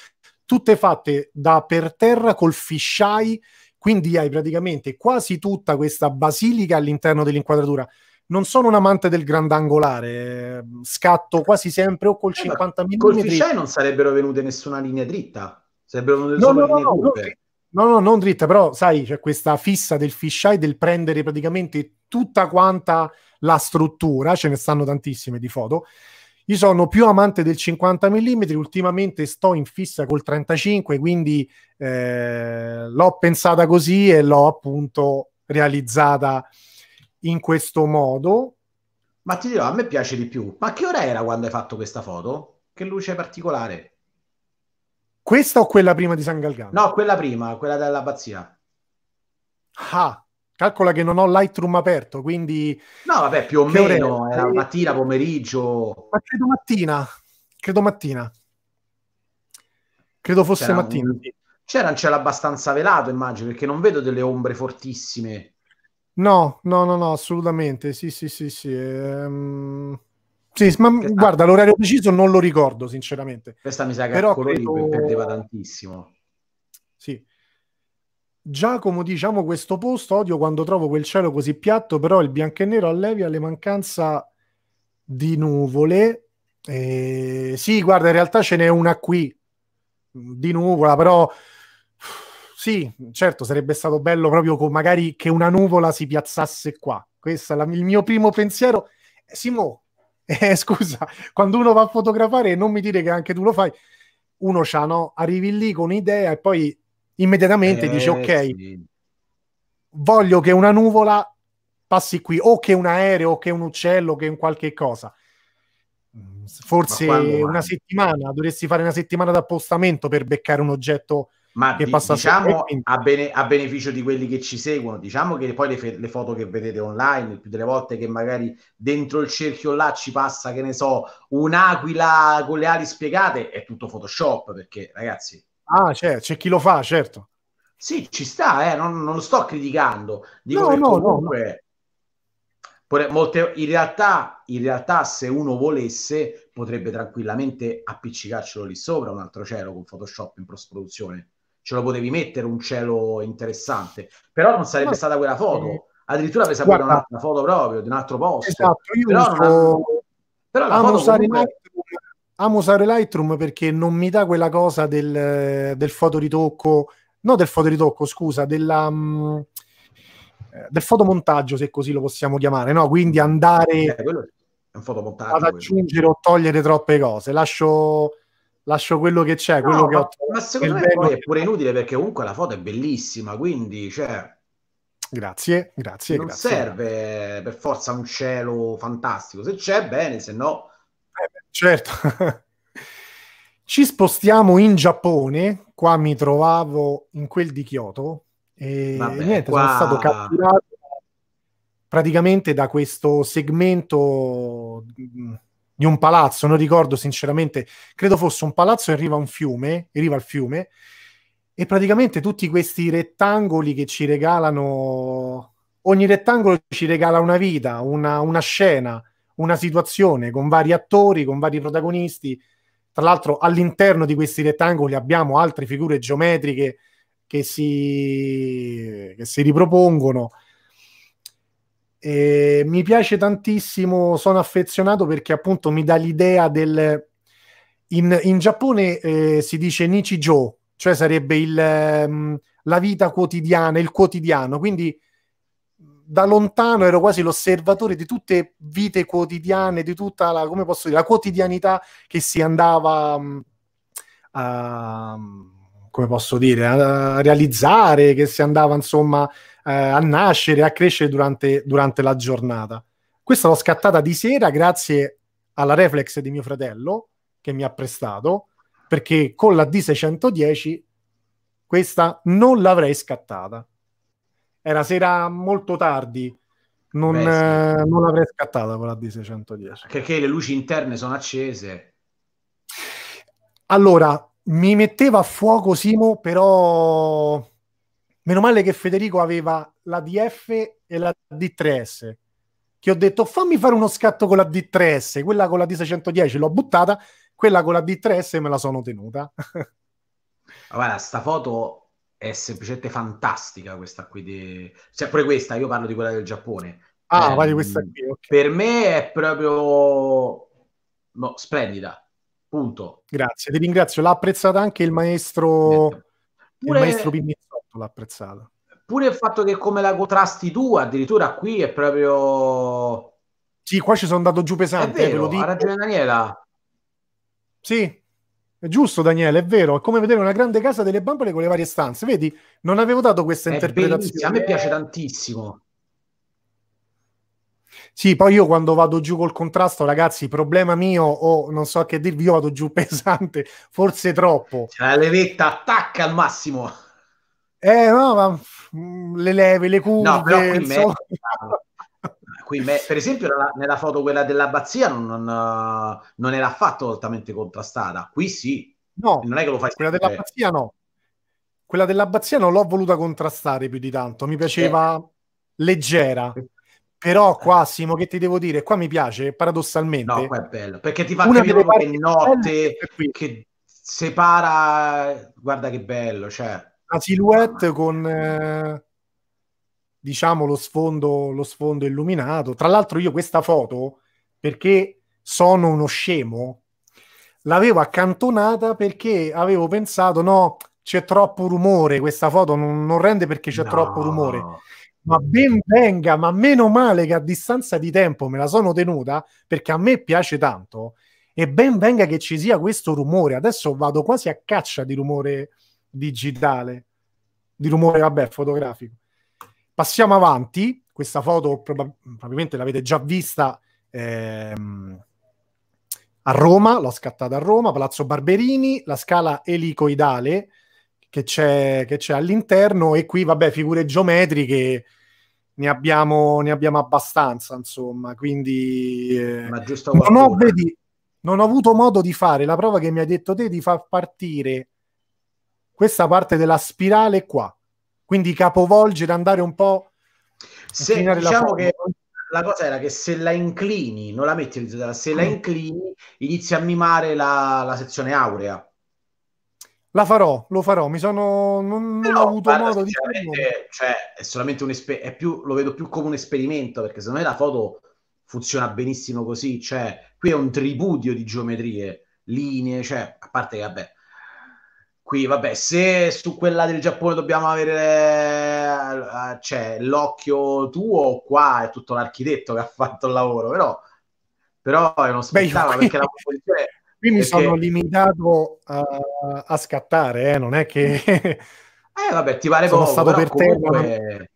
tutte fatte da per terra col fisheye, quindi hai praticamente quasi tutta questa basilica all'interno dell'inquadratura. Non sono un amante del grandangolare, eh, scatto quasi sempre o col eh, 50 mm. Col fisheye non sarebbero venute nessuna linea dritta, sarebbero venute no, solo no, linee no, curve. No, no, non dritta, però sai, c'è questa fissa del fisheye del prendere praticamente tutta quanta la struttura, ce ne stanno tantissime di foto. Io sono più amante del 50 mm, ultimamente sto in fissa col 35, quindi eh, l'ho pensata così e l'ho appunto realizzata in questo modo. Ma ti dirò, a me piace di più. Ma che ora era quando hai fatto questa foto? Che luce particolare? Questa o quella prima di San Galgano? No, quella prima, quella dell'abbazia. Ah, calcola che non ho Lightroom aperto, quindi... No, vabbè, più o meno, ore? era mattina, pomeriggio. Ma credo mattina, credo mattina. Credo fosse c'era mattina. Un... C'era un cielo abbastanza velato, immagino, perché non vedo delle ombre fortissime. No, no, no, no, assolutamente, sì, sì, sì, sì. Ehm... Sì, ma questa... guarda, l'orario preciso non lo ricordo, sinceramente. Questa mi sa che Però credo... perdeva tantissimo. Sì. Giacomo, diciamo, questo posto odio quando trovo quel cielo così piatto, però il bianco e nero allevia le mancanza di nuvole. Eh, sì, guarda, in realtà ce n'è una qui di nuvola, però sì, certo, sarebbe stato bello proprio con magari che una nuvola si piazzasse qua. Questo è la, il mio primo pensiero. Simo, eh, scusa, quando uno va a fotografare, non mi dire che anche tu lo fai, uno c'ha, no? Arrivi lì con un'idea e poi immediatamente eh, dice ok, sì. voglio che una nuvola passi qui, o che un aereo, o che un uccello, o che un qualche cosa. Forse una settimana, dovresti fare una settimana d'appostamento per beccare un oggetto Ma di, diciamo a, bene, a, beneficio di quelli che ci seguono, diciamo che poi le, le, foto che vedete online, più delle volte che magari dentro il cerchio là ci passa, che ne so, un'aquila con le ali spiegate, è tutto Photoshop, perché ragazzi... Ah, c'è, c'è chi lo fa, certo. Sì, ci sta, eh, non, non, lo sto criticando. Dico no, no, comunque... No, no. Molte, in, realtà, in realtà, se uno volesse, potrebbe tranquillamente appiccicarcelo lì sopra un altro cielo con Photoshop in post-produzione ce lo potevi mettere un cielo interessante, però non sarebbe no. stata quella foto. Addirittura aveva saputo un'altra foto proprio di un altro posto. Esatto, io però, uso... però la amo, usare comunque... Lightroom, amo usare Lightroom perché non mi dà quella cosa del, del fotoritocco, no del fotoritocco, scusa, della, um, del fotomontaggio, se così lo possiamo chiamare, no? Quindi andare eh, ad aggiungere quello. o togliere troppe cose. Lascio lascio quello che c'è, quello no, che ma, ho. Ma secondo me poi è pure inutile perché comunque la foto è bellissima, quindi cioè... Grazie, grazie. Non grazie. serve per forza un cielo fantastico, se c'è bene, se no... Eh, certo. Ci spostiamo in Giappone, qua mi trovavo in quel di Kyoto e Vabbè, niente, qua... sono stato catturato praticamente da questo segmento di un palazzo, non ricordo sinceramente, credo fosse un palazzo in riva a un fiume, in riva al fiume, e praticamente tutti questi rettangoli che ci regalano, ogni rettangolo ci regala una vita, una, una scena, una situazione con vari attori, con vari protagonisti. Tra l'altro all'interno di questi rettangoli abbiamo altre figure geometriche che si, che si ripropongono e mi piace tantissimo, sono affezionato perché appunto mi dà l'idea del... In, in Giappone eh, si dice Nichijou, cioè sarebbe il, um, la vita quotidiana, il quotidiano, quindi da lontano ero quasi l'osservatore di tutte vite quotidiane, di tutta la, come posso dire, la quotidianità che si andava um, a, come posso dire, a realizzare, che si andava insomma eh, a nascere, a crescere durante, durante la giornata. Questa l'ho scattata di sera grazie alla reflex di mio fratello che mi ha prestato, perché con la D610 questa non l'avrei scattata. Era sera molto tardi, non, Beh, sì. eh, non l'avrei scattata con la D610. Perché le luci interne sono accese. Allora, mi metteva a fuoco Simo, però Meno male che Federico aveva la DF e la D3S. Che ho detto fammi fare uno scatto con la D3S, quella con la D610 l'ho buttata, quella con la D3S me la sono tenuta. Guarda, sta foto è semplicemente fantastica questa qui di... cioè pure questa, io parlo di quella del Giappone. Ah, eh, vai di questa qui. Okay. Per me è proprio no, splendida. Punto. Grazie, ti ringrazio. L'ha apprezzata anche il maestro, pure... il maestro Pignizzo l'ha apprezzata. Pure il fatto che come la contrasti tu, addirittura qui è proprio... Sì, qua ci sono andato giù pesante. È vero, ha ragione Daniela. Sì, è giusto Daniele, è vero. È come vedere una grande casa delle bambole con le varie stanze. Vedi, non avevo dato questa è interpretazione. A me piace tantissimo. Sì, poi io quando vado giù col contrasto, ragazzi, problema mio o non so che dirvi, io vado giù pesante, forse troppo. La levetta attacca al massimo. Eh no, ma mm, le leve, le curve. No, però qui, me, qui me, per esempio nella, nella, foto quella dell'abbazia non, non, non, era affatto altamente contrastata. Qui sì. No, non è che lo fai quella sempre. dell'abbazia no. Quella dell'abbazia non l'ho voluta contrastare più di tanto, mi piaceva eh. leggera. Però qua, Simo, che ti devo dire? Qua mi piace, paradossalmente. No, qua è bello, perché ti fa Una capire che notte che separa... Guarda che bello, cioè una silhouette con eh, diciamo lo sfondo, lo sfondo illuminato. Tra l'altro, io questa foto perché sono uno scemo, l'avevo accantonata perché avevo pensato no, c'è troppo rumore. Questa foto non, non rende perché c'è no. troppo rumore. Ma ben venga, ma meno male che a distanza di tempo me la sono tenuta perché a me piace tanto e ben venga che ci sia questo rumore. Adesso vado quasi a caccia di rumore digitale, di rumore, vabbè, fotografico. Passiamo avanti, questa foto prob- probabilmente l'avete già vista ehm, a Roma, l'ho scattata a Roma, Palazzo Barberini, la scala elicoidale, che c'è, che c'è all'interno e qui vabbè figure geometriche ne abbiamo, ne abbiamo abbastanza insomma quindi eh, non, ho, vedi, non ho avuto modo di fare la prova che mi hai detto te di far partire questa parte della spirale qua quindi capovolgere andare un po' Se, diciamo che la cosa era che se la inclini, non la metti orizzontale, se la Mm. inclini inizi a mimare la, la sezione aurea. La farò, lo farò. Mi sono. Non, non ho avuto guarda, modo di cioè, è solamente un esper- è più, lo vedo più come un esperimento perché secondo me la foto funziona benissimo così. Cioè, qui è un tripudio di geometrie, linee, cioè, a parte che vabbè. Qui, vabbè, se su quella del Giappone dobbiamo avere eh, cioè, l'occhio tuo, qua è tutto l'architetto che ha fatto il lavoro, però, però è uno Beh, io spettacolo perché la composizione Qui mi perché- sono limitato a, a scattare, eh, non è che. Eh, vabbè, ti pare Sono poco, stato per terra, comunque...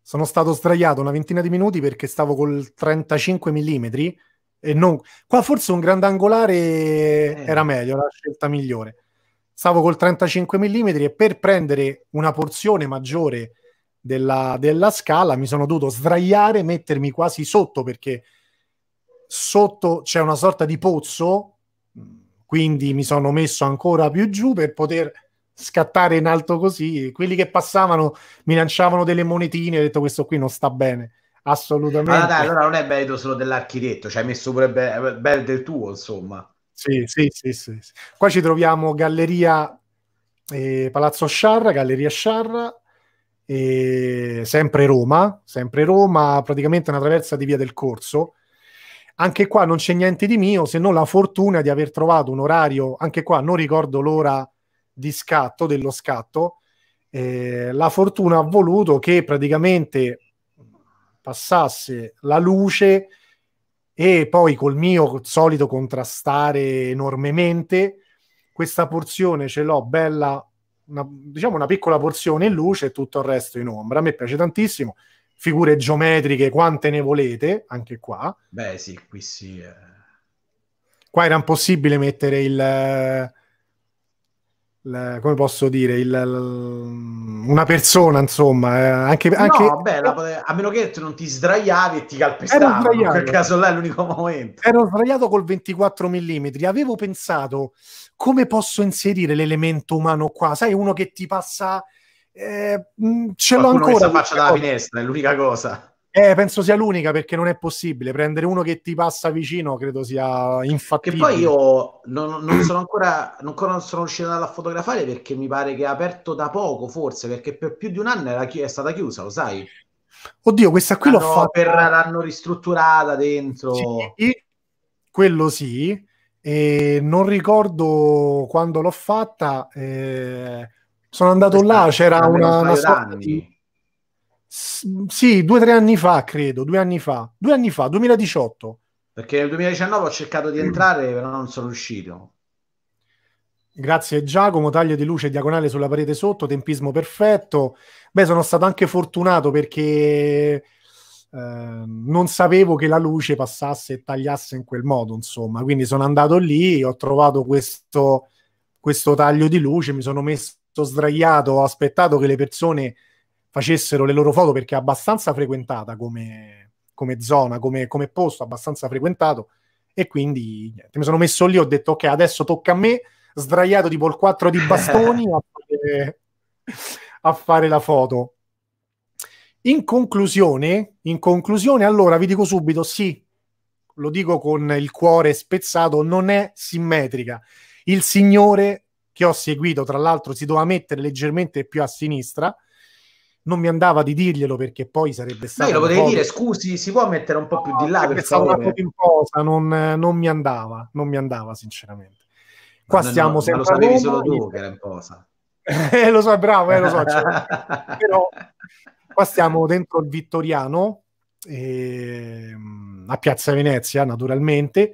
sono stato sdraiato una ventina di minuti perché stavo col 35 mm e non qua forse un grandangolare Eh. era meglio, la scelta migliore. Stavo col 35 mm e per prendere una porzione maggiore della, della scala mi sono dovuto sdraiare mettermi quasi sotto perché sotto c'è una sorta di pozzo, quindi mi sono messo ancora più giù per poter scattare in alto così. Quelli che passavano mi lanciavano delle monetine, ho detto questo qui non sta bene, assolutamente. Allora, dai, allora non è merito solo dell'architetto, ci hai messo pure be- bel del tuo, insomma. Sì, sì, sì, sì, sì. Qua ci troviamo Galleria eh, Palazzo Sciarra, Galleria Sciarra, eh, sempre Roma, sempre Roma, praticamente una traversa di Via del Corso. Anche qua non c'è niente di mio, se non la fortuna di aver trovato un orario, anche qua non ricordo l'ora di scatto, dello scatto, eh, la fortuna ha voluto che praticamente passasse la luce e poi col mio solito contrastare enormemente questa porzione ce l'ho bella una, diciamo una piccola porzione in luce e tutto il resto in ombra a me piace tantissimo figure geometriche quante ne volete anche qua Beh, sì, qui sì. eh. qua era impossibile mettere il, il- come posso dire il, una persona insomma eh, anche, anche No, beh, la a meno che tu non ti sdraiavi e ti calpestavano, in sdraiato. quel caso là è l'unico momento. ero sbagliato col 24 mm. Avevo pensato come posso inserire l'elemento umano qua. Sai, uno che ti passa. eh, ce l'ho Qualcuno che ancora. si affaccia dalla finestra, è l'unica cosa. Eh, penso sia l'unica perché non è possibile. Prendere uno che ti passa vicino credo sia Che infattibile. poi io non, non sono ancora, non sono riuscito a fotografare perché mi pare che è aperto da poco, forse, perché per più di un anno era chi- è stata chiusa, lo sai? Oddio, questa qui l'ho fatta. per- l'hanno ristrutturata dentro. Sì, quello sì. E non ricordo quando l'ho fatta. eh, sono andato Questa là, c'era una, un una sorta di- S- Sì, due o tre anni fa, credo, due anni fa, due anni fa, 2018. Perché nel 2019 ho cercato di entrare, però non sono riuscito. Grazie Giacomo, taglio di luce diagonale sulla parete sotto, tempismo perfetto. Beh, sono stato anche fortunato perché eh, non sapevo che la luce passasse e tagliasse in quel modo, insomma. Quindi sono andato lì, ho trovato questo, questo taglio di luce, mi sono messo sdraiato, ho aspettato che le persone facessero le loro foto perché è abbastanza frequentata come, come zona, come, come posto, abbastanza frequentato. E quindi niente, mi sono messo lì, ho detto ok, adesso tocca a me, sdraiato tipo il 4 di bastoni a fare, a fare la foto. In conclusione, in conclusione, allora vi dico subito sì, lo dico con il cuore spezzato, non è simmetrica. Il signore che ho seguito, tra l'altro, si doveva mettere leggermente più a sinistra. Non mi andava di dirglielo perché poi sarebbe stato. Dai, lo potevi dire, scusi, si può mettere un po' più di là, per favore? posa, non, non mi andava, non mi andava sinceramente. Qua no, stiamo lo sempre a sapevi solo tu io- che era in posa. Eh, lo so, bravo, eh, lo so. cioè, però qua stiamo dentro il Vittoriano, ehm, a Piazza Venezia, naturalmente.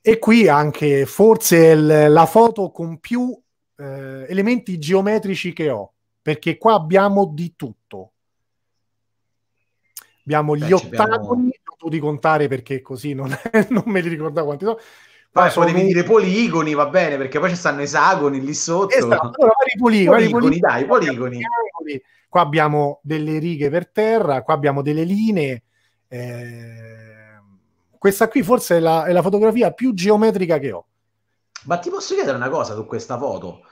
E qui anche forse il- la foto con più eh, elementi geometrici che ho, perché qua abbiamo di tutto. Abbiamo gli Beh, abbiamo- ottagoni, ho dovuto contare perché così non, non me li ricordavo quanti sono. Poi potevi dire poligoni, va bene, perché poi ci stanno esagoni lì sotto. Esatto, allora vari poligoni, poligoni, dai, poligoni. Qua abbiamo delle righe per terra, qua abbiamo delle linee. Eh... Questa qui forse è la, è la fotografia più geometrica che ho. Ma ti posso chiedere una cosa su questa foto?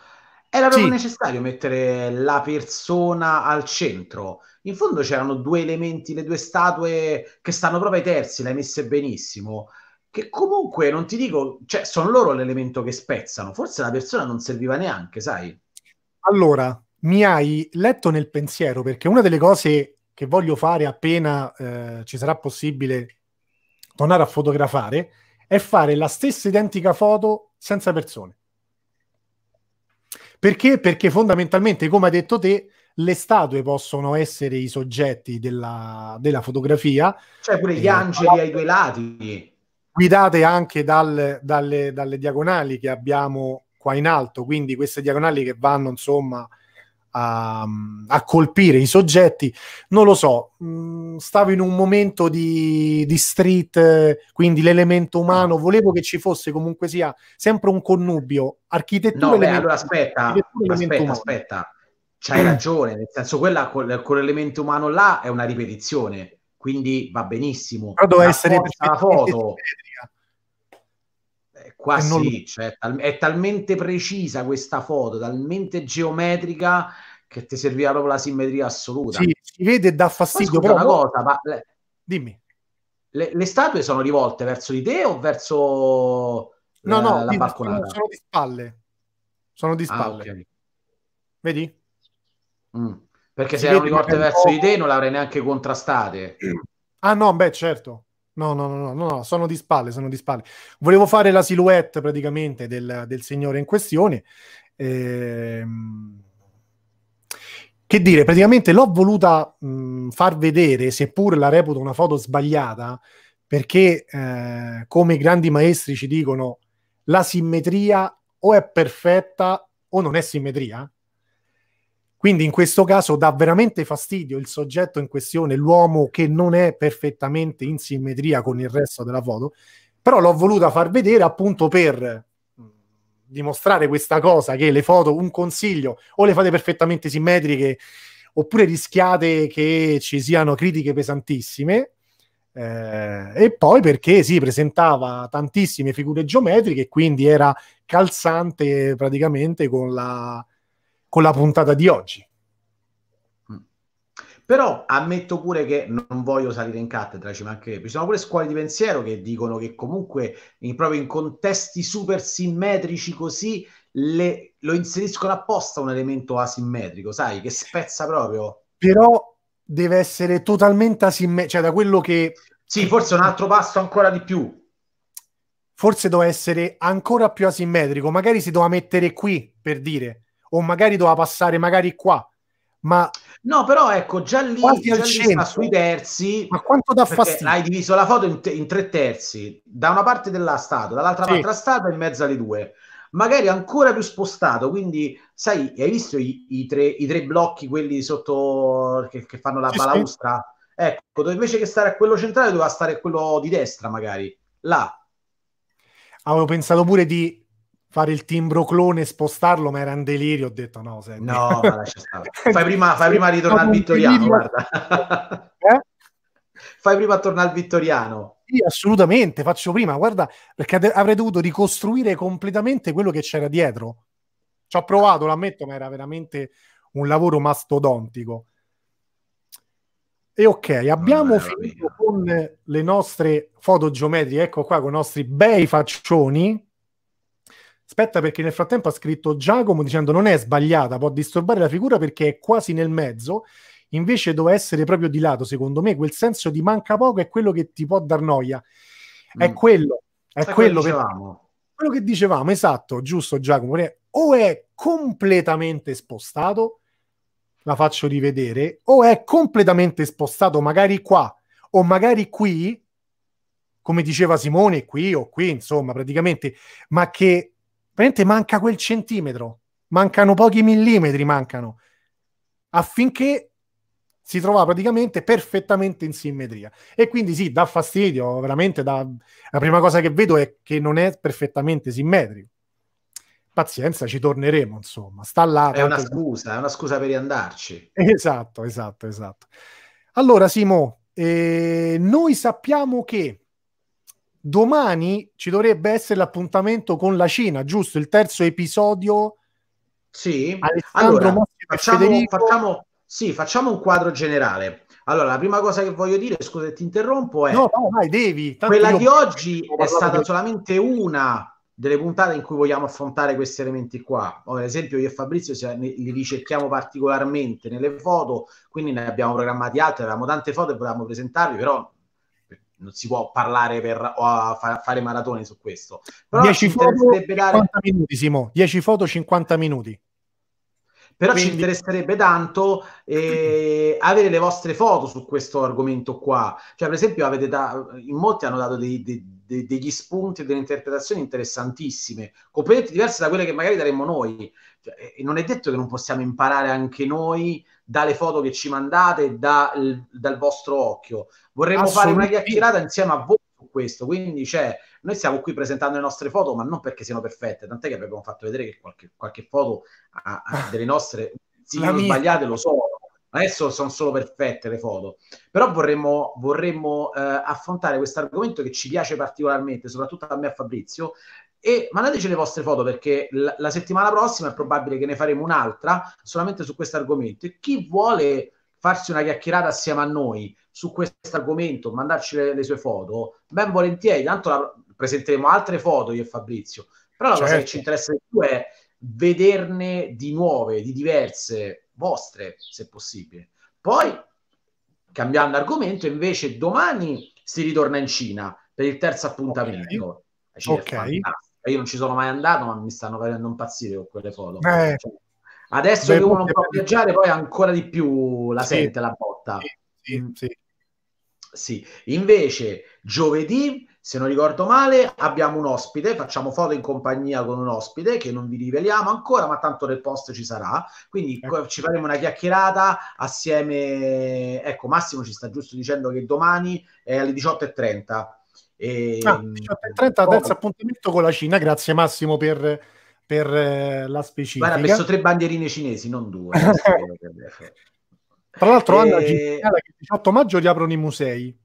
Era proprio sì. necessario mettere la persona al centro. In fondo c'erano due elementi, le due statue che stanno proprio ai terzi, le hai messe benissimo. Che comunque non ti dico, cioè, sono loro l'elemento che spezzano. Forse la persona non serviva neanche, sai? Allora, mi hai letto nel pensiero perché una delle cose che voglio fare appena eh, ci sarà possibile tornare a fotografare è fare la stessa identica foto senza persone. Perché? Perché fondamentalmente, come hai detto te, le statue possono essere i soggetti della, della fotografia. Cioè pure gli eh, angeli ai due lati. Guidate anche dal, dalle, dalle diagonali che abbiamo qua in alto, quindi queste diagonali che vanno insomma a, a, colpire i soggetti. Non lo so, mh, mm, stavo in un momento di, di, street, quindi l'elemento umano, volevo che ci fosse comunque sia sempre un connubio, architettura. No, beh, allora aspetta, aspetta, aspetta, c'hai ragione, nel senso quella con, con l'elemento umano là è una ripetizione, quindi va benissimo. Però deve essere la foto. Qua sì, cioè, è talmente precisa questa foto, talmente geometrica che ti serviva proprio la simmetria assoluta. Sì, si vede e dà fastidio. Però una cosa, ma le, dimmi. Le, le, statue sono rivolte verso di te o verso no, no, la balconata? Sono, sono, di spalle. Sono di ah, spalle. Ah, okay. Vedi? Mm. Perché si se erano rivolte verso di te non le avrei neanche contrastate. Ah no, beh certo. No, no, no, no, no, sono di spalle, sono di spalle. Volevo fare la silhouette praticamente del, del signore in questione. Ehm... Che dire, praticamente l'ho voluta mh, far vedere, seppur la reputo una foto sbagliata, perché eh, come i grandi maestri ci dicono, la simmetria o è perfetta o non è simmetria. Quindi in questo caso dà veramente fastidio il soggetto in questione, l'uomo che non è perfettamente in simmetria con il resto della foto, però l'ho voluta far vedere appunto per dimostrare questa cosa, che le foto, un consiglio, o le fate perfettamente simmetriche, oppure rischiate che ci siano critiche pesantissime, eh, e poi perché si presentava tantissime figure geometriche quindi era calzante praticamente con la, con la puntata di oggi. Mm. Però ammetto pure che non voglio salire in cattedra, ci mancherebbe. Ci sono pure scuole di pensiero che dicono che comunque in, proprio in contesti super simmetrici così le, lo inseriscono apposta un elemento asimmetrico, sai, che spezza proprio. Però deve essere totalmente asimmetrico, cioè da quello che... Sì, forse un altro passo ancora di più. Forse doveva essere ancora più asimmetrico, magari si doveva mettere qui, per dire o magari doveva passare magari qua. Ma no, però ecco, già lì, già lì sui terzi. Ma quanto dà fastidio? Hai diviso la foto in, te- in, tre terzi, da una parte della statua, dall'altra sì. parte la statua e in mezzo alle due. Magari ancora più spostato, quindi sai, hai visto i, i, tre, i tre, blocchi, quelli sotto che, che fanno la sì, balaustra? Sì. Ecco, invece che stare a quello centrale doveva stare a quello di destra, magari. Là. Avevo pensato pure di fare il timbro clone e spostarlo, ma era un delirio. Ho detto no, senti. no, lascia stare. Fai prima, fai prima ritornare al Vittoriano, guarda. Eh? Fai prima a tornare al Vittoriano. Sì, assolutamente, faccio prima, guarda, perché avrei dovuto ricostruire completamente quello che c'era dietro. Ci ho provato, l'ammetto, ma era veramente un lavoro mastodontico. E ok, abbiamo finito con le nostre foto geometriche, ecco qua con i nostri bei faccioni Aspetta perché nel frattempo ha scritto Giacomo dicendo non è sbagliata, può disturbare la figura perché è quasi nel mezzo, invece doveva essere proprio di lato, secondo me quel senso di manca poco è quello che ti può dar noia. È mm. quello, è Sai quello che, quello che dicevamo, esatto, giusto Giacomo, o è completamente spostato, la faccio rivedere, o è completamente spostato magari qua o magari qui, come diceva Simone, qui o qui, insomma, praticamente, ma che veramente manca quel centimetro, mancano pochi millimetri, mancano, affinché si trova praticamente perfettamente in simmetria. E quindi sì, dà fastidio, veramente da... la prima cosa che vedo è che non è perfettamente simmetrico. Pazienza, ci torneremo, insomma. Sta là. È una scusa, è una scusa per riandarci. Esatto, esatto, esatto. Allora, Simo, eh, noi sappiamo che domani ci dovrebbe essere l'appuntamento con la Cina, giusto? Il terzo episodio. Sì, allora, facciamo, facciamo, sì, facciamo un quadro generale. Allora, la prima cosa che voglio dire, scusa se ti interrompo, è no, no, vai, devi. Quella di oggi è stata solamente una delle puntate in cui vogliamo affrontare questi elementi qua. Ad esempio, io e Fabrizio li ricerchiamo particolarmente nelle foto, quindi ne abbiamo programmati altre, avevamo tante foto e volevamo presentarvi, però non si può parlare per o, fa, fare maratone su questo. Però 10 foto, dare... 50 minuti, Simo. 10 foto, 50 minuti. Però Quindi... ci interesserebbe tanto eh, avere le vostre foto su questo argomento qua. Cioè, per esempio, avete da... in molti hanno dato dei, dei, degli spunti e delle interpretazioni interessantissime, completamente diverse da quelle che magari daremmo noi. Cioè, non è detto che non possiamo imparare anche noi dalle foto che ci mandate, da, dal vostro occhio. Vorremmo fare una chiacchierata insieme a voi su questo. Quindi, cioè, noi stiamo qui presentando le nostre foto, ma non perché siano perfette, tant'è che abbiamo fatto vedere che qualche, qualche foto ha, ha delle nostre, sì, sbagliate lo sono. Adesso sono solo perfette le foto, però vorremmo, vorremmo eh, affrontare questo argomento che ci piace particolarmente, soprattutto a me e a Fabrizio, e mandateci le vostre foto perché la, la, settimana prossima è probabile che ne faremo un'altra solamente su questo argomento e chi vuole farsi una chiacchierata assieme a noi su questo argomento, mandarci le, le sue foto, ben volentieri, tanto la, presenteremo altre foto io e Fabrizio, però la certo. cosa che ci interessa di più è vederne di nuove, di diverse, vostre, se possibile. Poi, cambiando argomento, invece domani si ritorna in Cina per il terzo appuntamento. Okay. Io non ci sono mai andato, ma mi stanno facendo impazzire con quelle foto. Eh. Cioè, adesso Beh, che uno non può viaggiare, poi ancora di più la sì. sente la botta. Sì, sì, mm. sì. sì. Invece, giovedì se non ricordo male, abbiamo un ospite, facciamo foto in compagnia con un ospite che non vi riveliamo ancora, ma tanto nel post ci sarà. Quindi ecco. ci faremo una chiacchierata assieme. Ecco, Massimo ci sta giusto dicendo che domani è alle 18.30. E... Ah, 18.30, terzo appuntamento con la Cina. Grazie Massimo per, per eh, la specifica. Guarda, ha messo tre bandierine cinesi, non due. Tra l'altro, e... Anna ci segnala che il 18 maggio riaprono i musei.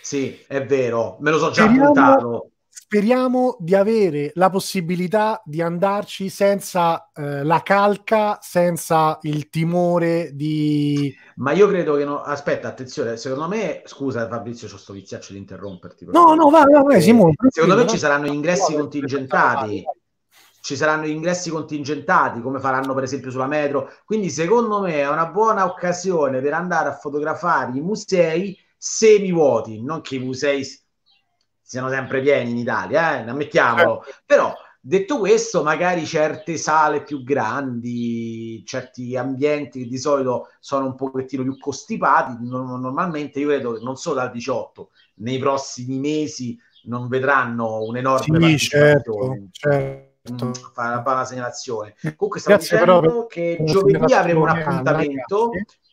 Sì, è vero, me lo so già speriamo, appuntato. Speriamo di avere la possibilità di andarci senza eh, la calca, senza il timore di... Ma io credo che... No... Aspetta, attenzione, secondo me... Scusa Fabrizio, c'ho sto viziaccio di interromperti. No, no, va, va, vai, Simone. Secondo me ci saranno ingressi contingentati ci saranno ingressi contingentati come faranno per esempio sulla metro quindi secondo me è una buona occasione per andare a fotografare i musei semi-vuoti, non che i musei siano sempre pieni in Italia, eh? ammettiamolo, certo. però detto questo, magari certe sale più grandi, certi ambienti che di solito sono un pochettino più costipati, normalmente io credo che non solo dal 18, nei prossimi mesi non vedranno un'enorme sì, certo, certo. Mm, fa, fa la segnalazione. Comunque stavo Grazie dicendo che giovedì avremo un appuntamento. Ragazzi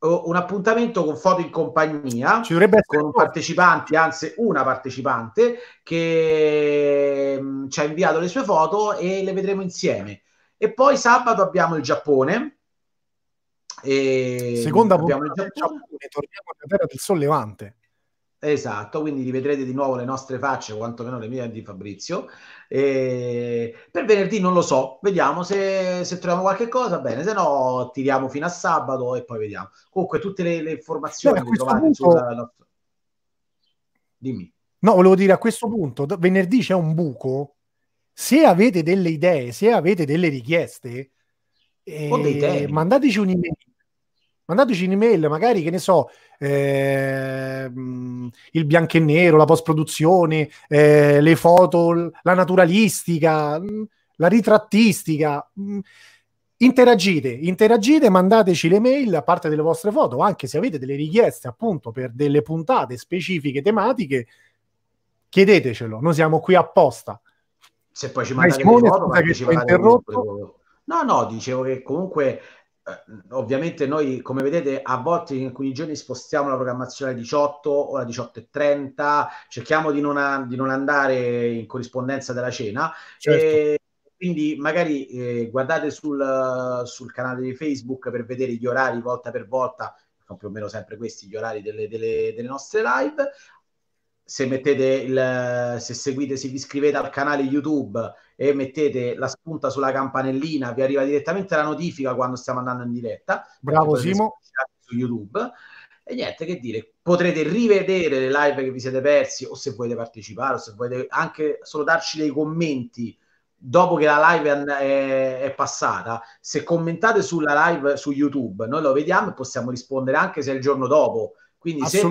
un appuntamento con foto in compagnia con partecipanti, anzi una partecipante che mm, ci ha inviato le sue foto e le vedremo insieme. E poi sabato abbiamo il Giappone. E Seconda abbiamo il Giappone. Giappone, torniamo alla terra del sollevante. Esatto, quindi rivedrete di nuovo le nostre facce, quantomeno le mie di Fabrizio. E per venerdì non lo so, vediamo se, se troviamo qualche cosa, bene, se no tiriamo fino a sabato e poi vediamo. Comunque tutte le, le informazioni le trovate punto... sulla nostra... Dimmi. No, volevo dire a questo punto, venerdì c'è un buco, se avete delle idee, se avete delle richieste, eh, mandateci un'email mandateci un'email, magari che ne so, eh, il bianco e nero, la post-produzione, eh, le foto, la naturalistica, la ritrattistica. Interagite, interagite, mandateci le mail a parte delle vostre foto, anche se avete delle richieste appunto per delle puntate specifiche tematiche, chiedetecelo, noi siamo qui apposta. Se poi ci mandate le foto, che ci interrotto. No, no, dicevo che comunque ovviamente noi, come vedete, a volte in alcuni giorni spostiamo la programmazione alle 18 o alle 18.30, cerchiamo di non, a, di non andare in corrispondenza della cena. Certo. E quindi magari eh, guardate sul, sul, canale di Facebook per vedere gli orari volta per volta, sono più o meno sempre questi gli orari delle, delle, delle nostre live. Se mettete il, se seguite, se vi iscrivete al canale YouTube e mettete la spunta sulla campanellina, vi arriva direttamente la notifica quando stiamo andando in diretta. Bravo Simo. Su YouTube. E niente, che dire, potrete rivedere le live che vi siete persi o se volete partecipare o se volete anche solo darci dei commenti dopo che la live è, è, passata, se commentate sulla live su YouTube, noi lo vediamo e possiamo rispondere anche se è il giorno dopo. Quindi se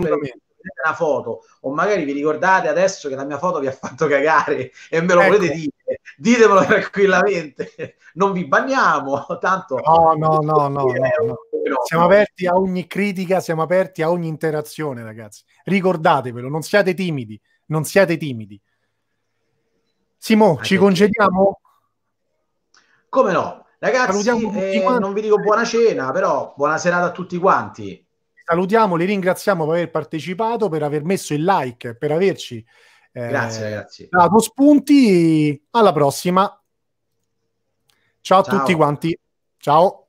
vedete una foto o magari vi ricordate adesso che la mia foto vi ha fatto cagare e me lo ecco. volete dire, ditemelo tranquillamente. Non vi banniamo, tanto No, no, no, no, no, no. Siamo aperti a ogni critica, siamo aperti a ogni interazione, ragazzi. Ricordatevelo, non siate timidi, non siate timidi Simo, ci congediamo? Come no? Ragazzi, eh, non vi dico buona cena, però buona serata a tutti quanti. Salutiamo, li ringraziamo per aver partecipato, per aver messo il like, per averci eh, Grazie, ragazzi. dato spunti. Alla prossima. Ciao, Ciao a tutti quanti. Ciao.